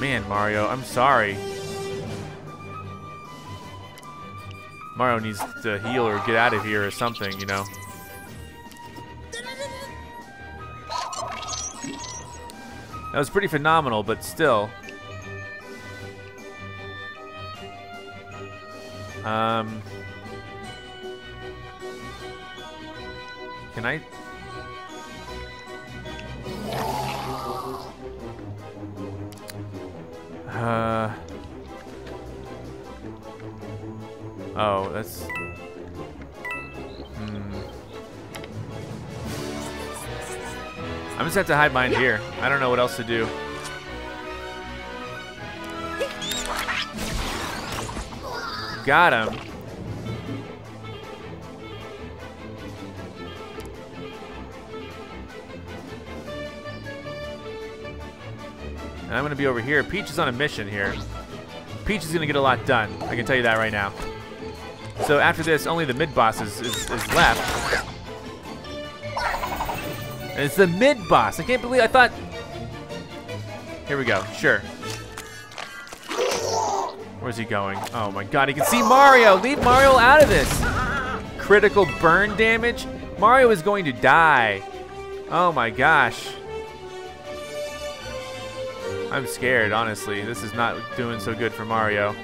S1: Man, Mario, I'm sorry. Mario needs to heal or get out of here or something, you know. That was pretty phenomenal, but still. Um, can I? Uh. Oh, that's... Hmm. I'm just have to hide behind here. I don't know what else to do. Got him. And I'm going to be over here. Peach is on a mission here. Peach is going to get a lot done. I can tell you that right now. So after this, only the mid boss is, is, is left. And it's the mid boss. I can't believe I thought. Here we go. Sure. Where's he going? Oh my god, he can see Mario! Leave Mario out of this! Critical burn damage? Mario is going to die. Oh my gosh. I'm scared, honestly. This is not doing so good for Mario.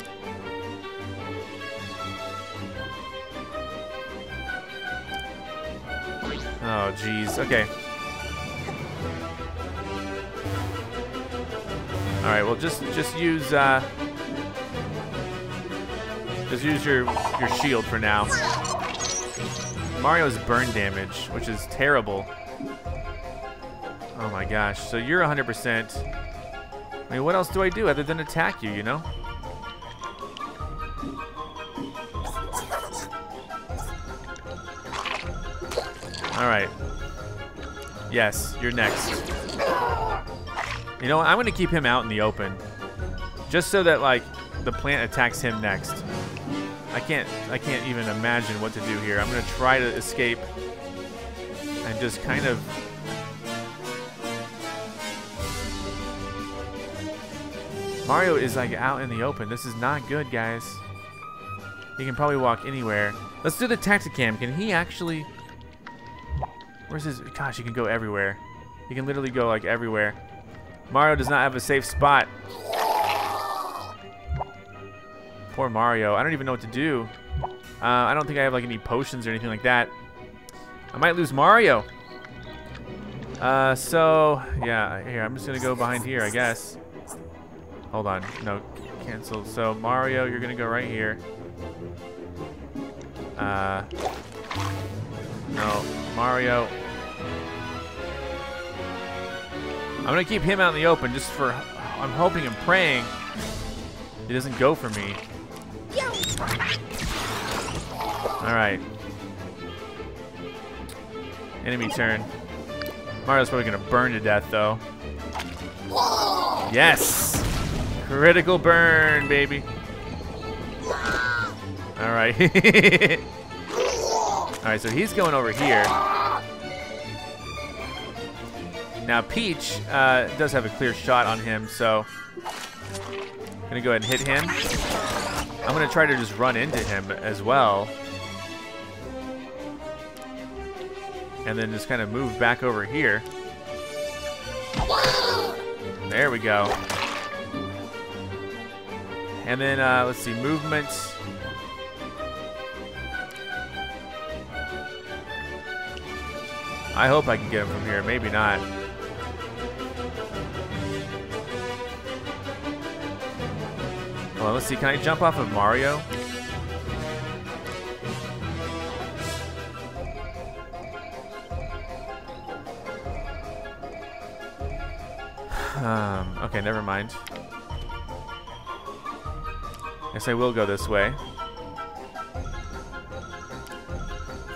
S1: Oh, jeez. Okay. All right. Well, just just use uh, just use your your shield for now. Mario's burn damage, which is terrible. Oh my gosh. So you're 100%. I mean, what else do I do other than attack you, you know? All right. Yes, you're next. You know what? I'm going to keep him out in the open. Just so that, like, the plant attacks him next. I can't, I can't even imagine what to do here. I'm going to try to escape and just kind of Mario is like out in the open. This is not good, guys. He can probably walk anywhere. Let's do the Tacticam. Can he actually... Where's his... Gosh, he can go everywhere. He can literally go like everywhere. Mario does not have a safe spot. Poor Mario. I don't even know what to do. Uh, I don't think I have like any potions or anything like that. I might lose Mario. Uh, so, yeah, here, I'm just going to go behind here, I guess. Hold on. No, cancel. So, Mario, you're going to go right here. Uh, no, Mario. I'm going to keep him out in the open just for, I'm hoping and praying he doesn't go for me. All right. Enemy turn. Mario's probably going to burn to death, though. Yes! Critical burn, baby. All right. All right, so he's going over here. Now, Peach uh, does have a clear shot on him, so I'm to go ahead and hit him. I'm to try to just run into him as well. And then just kind of move back over here. There we go. And then, uh, let's see, movement. I hope I can get him from here. Maybe not. Well, let's see. Can I jump off of Mario? Um, okay, never mind. I guess I will go this way.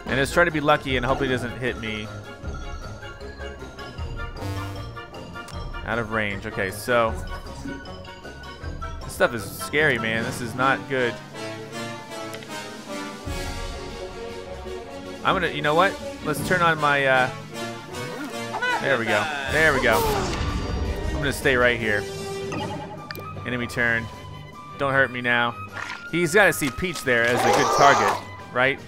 S1: And just try to be lucky and hope he doesn't hit me. Out of range. Okay, so... This stuff is scary, man. This is not good. I'm gonna... You know what? Let's turn on my... Uh, there we go. There we go. I'm gonna stay right here. Enemy turn. Don't hurt me now. He's got to see Peach there as a good target, right?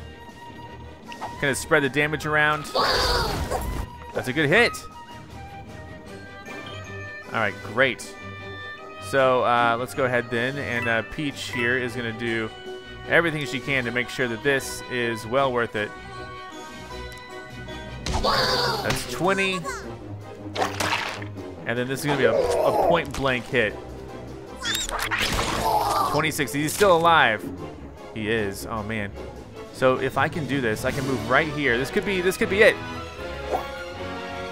S1: Gonna spread the damage around. That's a good hit. All right, great. So uh, let's go ahead then, and uh, Peach here is gonna do everything she can to make sure that this is well worth it. That's 20. And then this is gonna be a, a point blank hit. 26. He's still alive. He is. Oh man. So if I can do this, I can move right here. This could be. This could be it.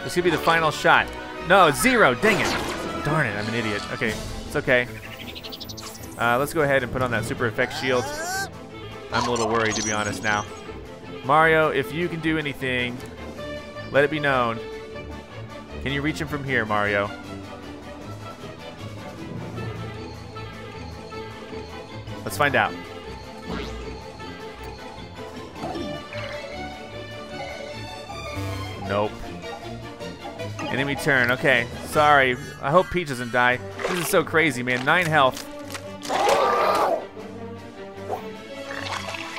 S1: This could be the final shot. No, zero. Dang it. Darn it, I'm an idiot. Okay, it's okay. Uh, let's go ahead and put on that super effect shield. I'm a little worried, to be honest, now. Mario, if you can do anything, let it be known. Can you reach him from here, Mario? Let's find out. Nope. Enemy turn. Okay. Sorry. I hope Peach doesn't die. This is so crazy, man. Nine health.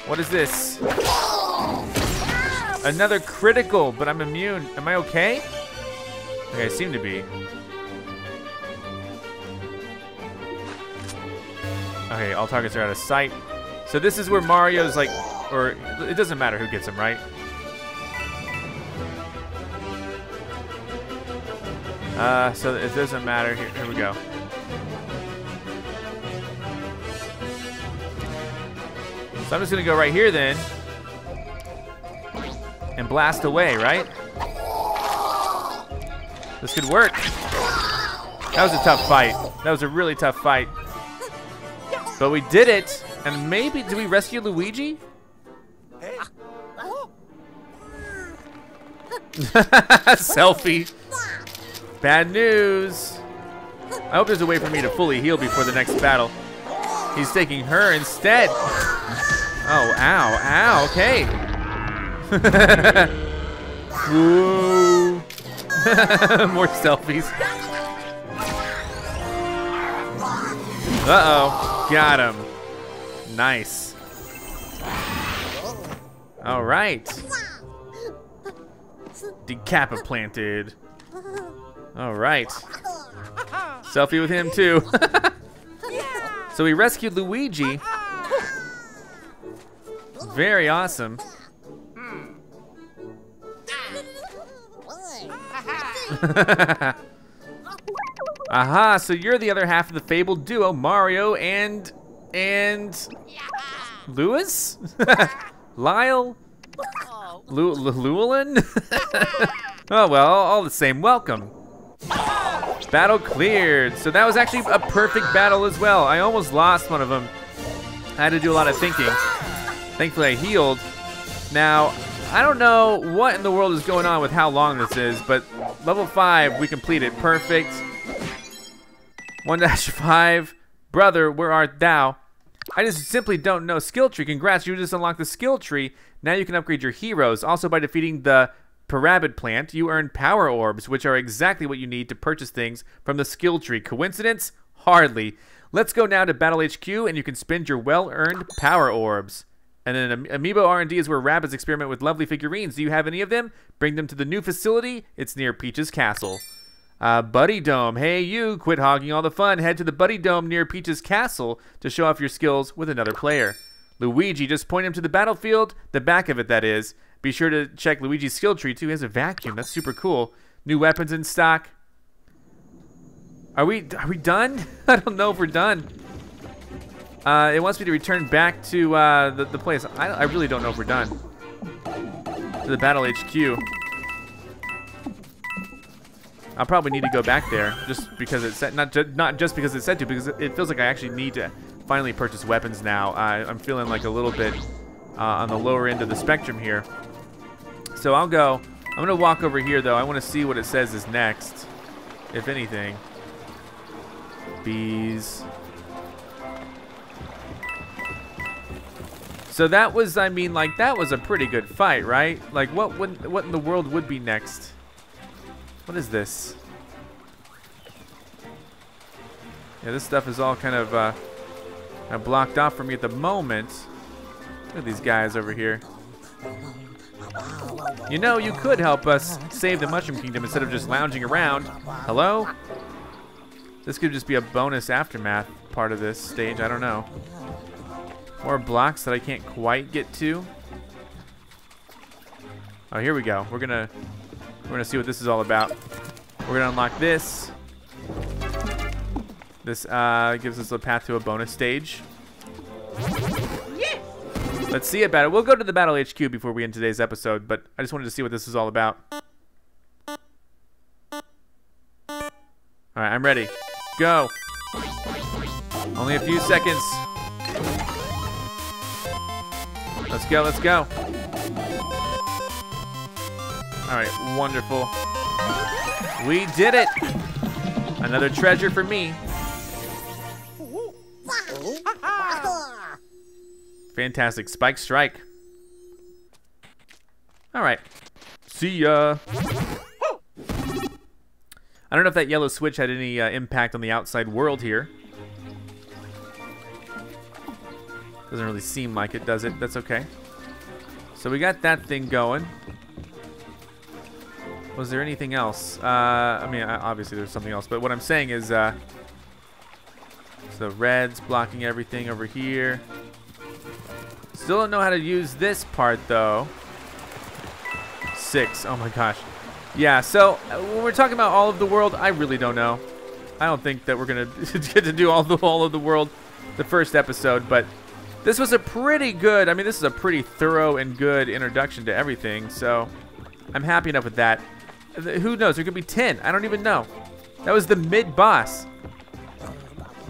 S1: What is this? Another critical, but I'm immune. Am I okay? Okay, I seem to be. Okay, all targets are out of sight. So this is where Mario's like, or it doesn't matter who gets him, right? Uh, so it doesn't matter. Here, here we go. So I'm just gonna go right here then, and blast away, right? This could work. That was a tough fight. That was a really tough fight. But we did it. And maybe, did we rescue Luigi? Selfie. Bad news. I hope there's a way for me to fully heal before the next battle. He's taking her instead. Oh, ow, ow, okay. Whoa. More selfies. Uh-oh, got him. Nice. All right. Decapiplanted. All right. Selfie with him too. so we rescued Luigi. Very awesome. Aha, so you're the other half of the fabled duo, Mario and and Lewis? Lyle? Llewellyn? oh well, all the same, welcome. Battle cleared. So that was actually a perfect battle as well. I almost lost one of them. I had to do a lot of thinking. Thankfully I healed. Now, I don't know what in the world is going on with how long this is, but level 5, we completed. Perfect. 1-5. Brother, where art thou? I just simply don't know skill tree. Congrats, you just unlocked the skill tree. Now you can upgrade your heroes. Also, by defeating the Parabid plant, you earn power orbs, which are exactly what you need to purchase things from the skill tree. Coincidence? Hardly. Let's go now to Battle HQ, and you can spend your well-earned power orbs. And then Amiibo R&D is where Rabbids experiment with lovely figurines. Do you have any of them? Bring them to the new facility. It's near Peach's Castle. Uh, Buddy Dome. Hey, you, quit hogging all the fun. Head to the Buddy Dome near Peach's Castle to show off your skills with another player. Luigi, just point him to the battlefield, the back of it, that is. Be sure to check Luigi's skill tree, too. He has a vacuum. That's super cool. New weapons in stock. Are we are we done? I don't know if we're done. Uh, it wants me to return back to uh, the, the place. I, I really don't know if we're done. To the Battle HQ. I'll probably need to go back there just because it said not ju not just because it said to because it feels like I actually need to finally purchase weapons now. Uh, I'm feeling like a little bit uh, on the lower end of the spectrum here. So I'll go. I'm gonna walk over here though. I want to see what it says is next, if anything. Bees. So that was, I mean, like that was a pretty good fight, right? Like what would, what in the world would be next? What is this? Yeah, this stuff is all kind of, uh, blocked off for me at the moment. Look at these guys over here. You know, you could help us save the Mushroom Kingdom instead of just lounging around. Hello? This could just be a bonus aftermath part of this stage. I don't know. More blocks that I can't quite get to. Oh, here we go. We're gonna we're gonna see what this is all about. We're gonna unlock this. This uh, gives us a path to a bonus stage. Let's see about it. We'll go to the Battle HQ before we end today's episode, but I just wanted to see what this is all about. Alright, I'm ready. Go. Only a few seconds. Let's go, let's go. Alright, wonderful. We did it! Another treasure for me. Fantastic. Spike strike. Alright. See ya. I don't know if that yellow switch had any uh, impact on the outside world here. Doesn't really seem like it, does it? That's okay. So we got that thing going. Was there anything else? Uh, I mean, obviously there's something else, but what I'm saying is, uh, so red's blocking everything over here. Still don't know how to use this part though. Six. Oh my gosh. Yeah, so uh, when we're talking about all of the world, I really don't know. I don't think that we're gonna get to do all the all of the world the first episode, but this was a pretty good. I mean, this is a pretty thorough and good introduction to everything. So I'm happy enough with that. Who knows? There could be 10. I don't even know. That was the mid boss.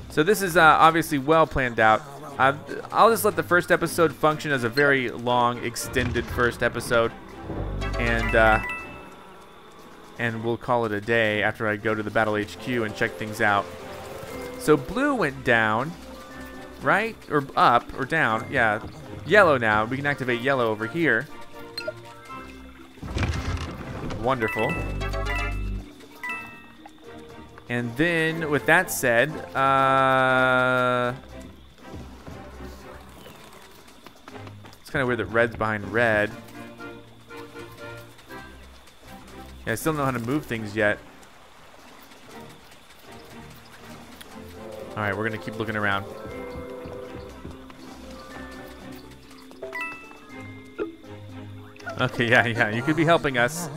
S1: So this is uh, obviously well planned out. Uh, I'll just let the first episode function as a very long, extended first episode, and uh, and we'll call it a day after I go to the Battle HQ and check things out. So blue went down, right? Or up, or down. Yeah, yellow now. We can activate yellow over here. Wonderful. And then, with that said, uh... kind of weird that red's behind red. Yeah, I still don't know how to move things yet. Alright, we're going to keep looking around. Okay, yeah, yeah, you could be helping us.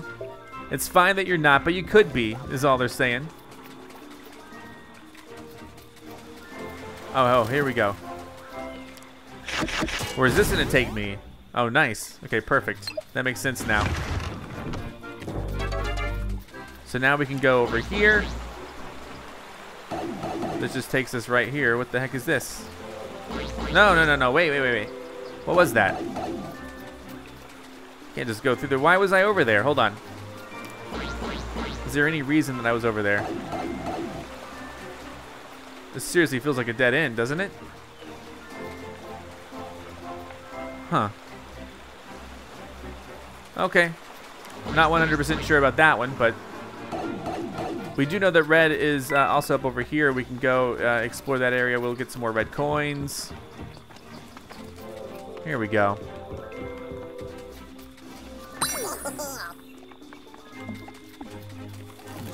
S1: It's fine that you're not, but you could be, is all they're saying. Oh, oh, here we go. Where is this to take me? Oh, nice. Okay, perfect. That makes sense now. So now we can go over here. This just takes us right here. What the heck is this? No, no, no, no. Wait, wait, wait, wait. What was that? Can't just go through there. Why was I over there? Hold on. Is there any reason that I was over there? This seriously feels like a dead end, doesn't it? Huh. Okay. Not 100% sure about that one, but we do know that red is uh, also up over here. We can go uh, explore that area. We'll get some more red coins. Here we go.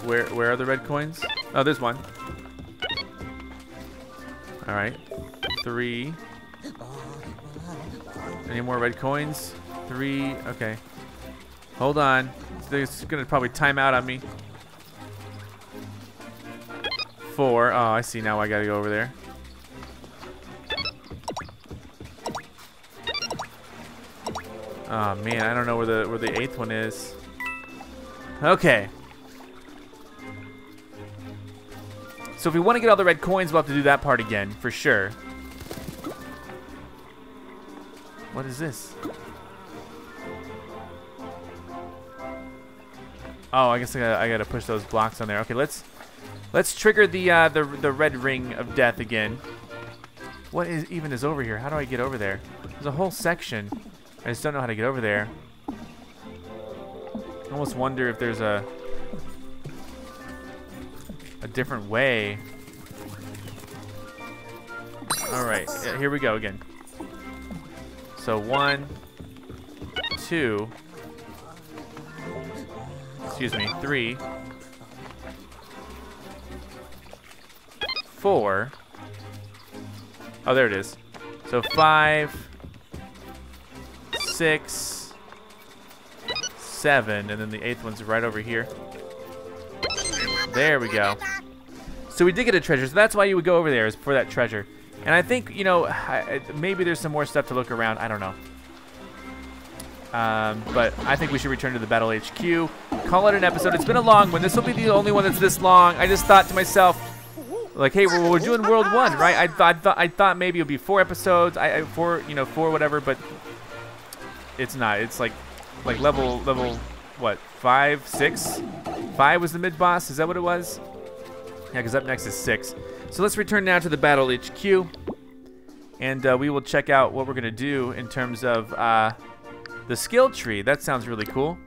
S1: Where where are the red coins? Oh, there's one. All right, three. Any more red coins? Three. Okay. Hold on. It's gonna probably time out on me. Four. Oh, I see now. I gotta go over there. Oh man, I don't know where the where the eighth one is. Okay. So if we want to get all the red coins, we'll have to do that part again, for sure. What is this? Oh, I guess I gotta, I gotta push those blocks on there. Okay, let's let's trigger the uh, the the red ring of death again. What is even is over here? How do I get over there? There's a whole section. I just don't know how to get over there. I almost wonder if there's a a different way. All right, here we go again. So one, two, excuse me, three, four. Oh, there it is. So five, six, seven, and then the eighth one's right over here. There we go. So we did get a treasure, so that's why you would go over there, is for that treasure. And I think, you know, maybe there's some more stuff to look around. I don't know. Um, but I think we should return to the Battle HQ. Call it an episode. It's been a long one. This will be the only one that's this long. I just thought to myself, like, hey, we're, we're doing World One, right? I thought, I thought, I thought maybe it'd be four episodes, I, I four, you know, four whatever, but it's not. It's like, like level, level, what, five, six? Five was the mid boss. Is that what it was? Yeah, because up next is six. So let's return now to the Battle HQ, and uh, we will check out what we're gonna do in terms of uh, the skill tree. That sounds really cool.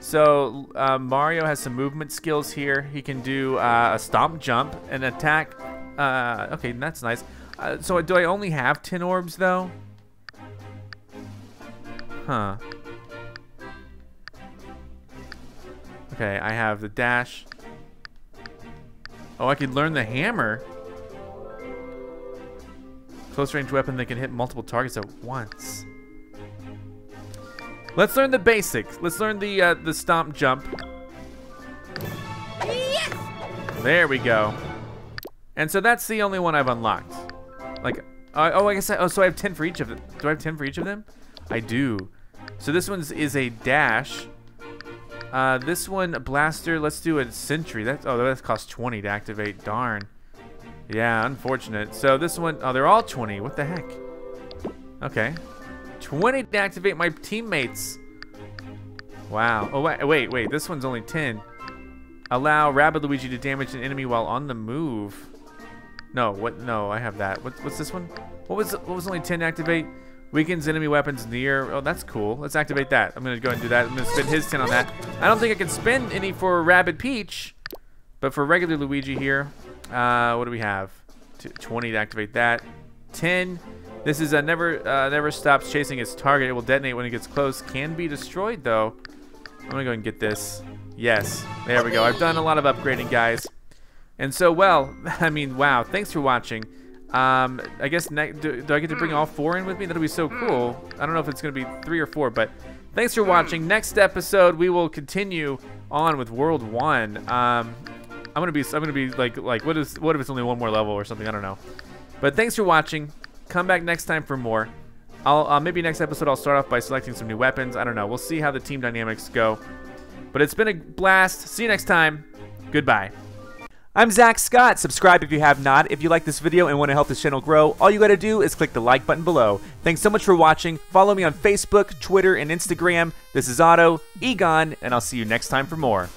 S1: So uh, Mario has some movement skills here. He can do uh, a stomp jump and attack. Uh, okay, that's nice. Uh, so do I only have 10 orbs though? Huh. Okay, I have the dash. Oh, I could learn the hammer. Close range weapon that can hit multiple targets at once. Let's learn the basics. Let's learn the uh, the stomp jump.
S3: Yes!
S1: There we go. And so that's the only one I've unlocked. Like, uh, oh, I guess I, oh, so I have 10 for each of them. Do I have 10 for each of them? I do. So this one's is a dash. Uh, this one, blaster. Let's do a sentry. That's oh, that costs 20 to activate. Darn. Yeah, unfortunate. So this one, oh, they're all 20. What the heck? Okay. 20 to activate my teammates. Wow. Oh, wait, wait, wait. This one's only 10. Allow Rabbid Luigi to damage an enemy while on the move. No, what? No, I have that. What, what's this one? What was what was only 10 to activate? Weakens enemy weapons near. Oh, that's cool. Let's activate that. I'm going to go and do that. I'm going to spend his 10 on that. I don't think I can spend any for Rabbid Peach. But for regular Luigi here, uh, what do we have? 20 to activate that. 10. This is a never uh, never stops chasing its target. It will detonate when it gets close. Can be destroyed, though. I'm going to go and get this. Yes. There we go. I've done a lot of upgrading, guys. And so, well, I mean, wow. Thanks for watching. Um, I guess, do, do I get to bring all four in with me? That'll be so cool. I don't know if it's going to be three or four, but thanks for watching. Next episode, we will continue on with World 1. Um, I'm gonna be I'm gonna be like like what is what if it's only one more level or something? I don't know. But thanks for watching. Come back next time for more. I'll uh, maybe next episode I'll start off by selecting some new weapons. I don't know. We'll see how the team dynamics go. But it's been a blast. See you next time. Goodbye I'm Zack Scott. Subscribe if you have not. If you like this video and want to help this channel grow, all you got to do is click the like button below. Thanks so much for watching. Follow me on Facebook, Twitter, and Instagram. This is Otto, Egon, and I'll see you next time for more.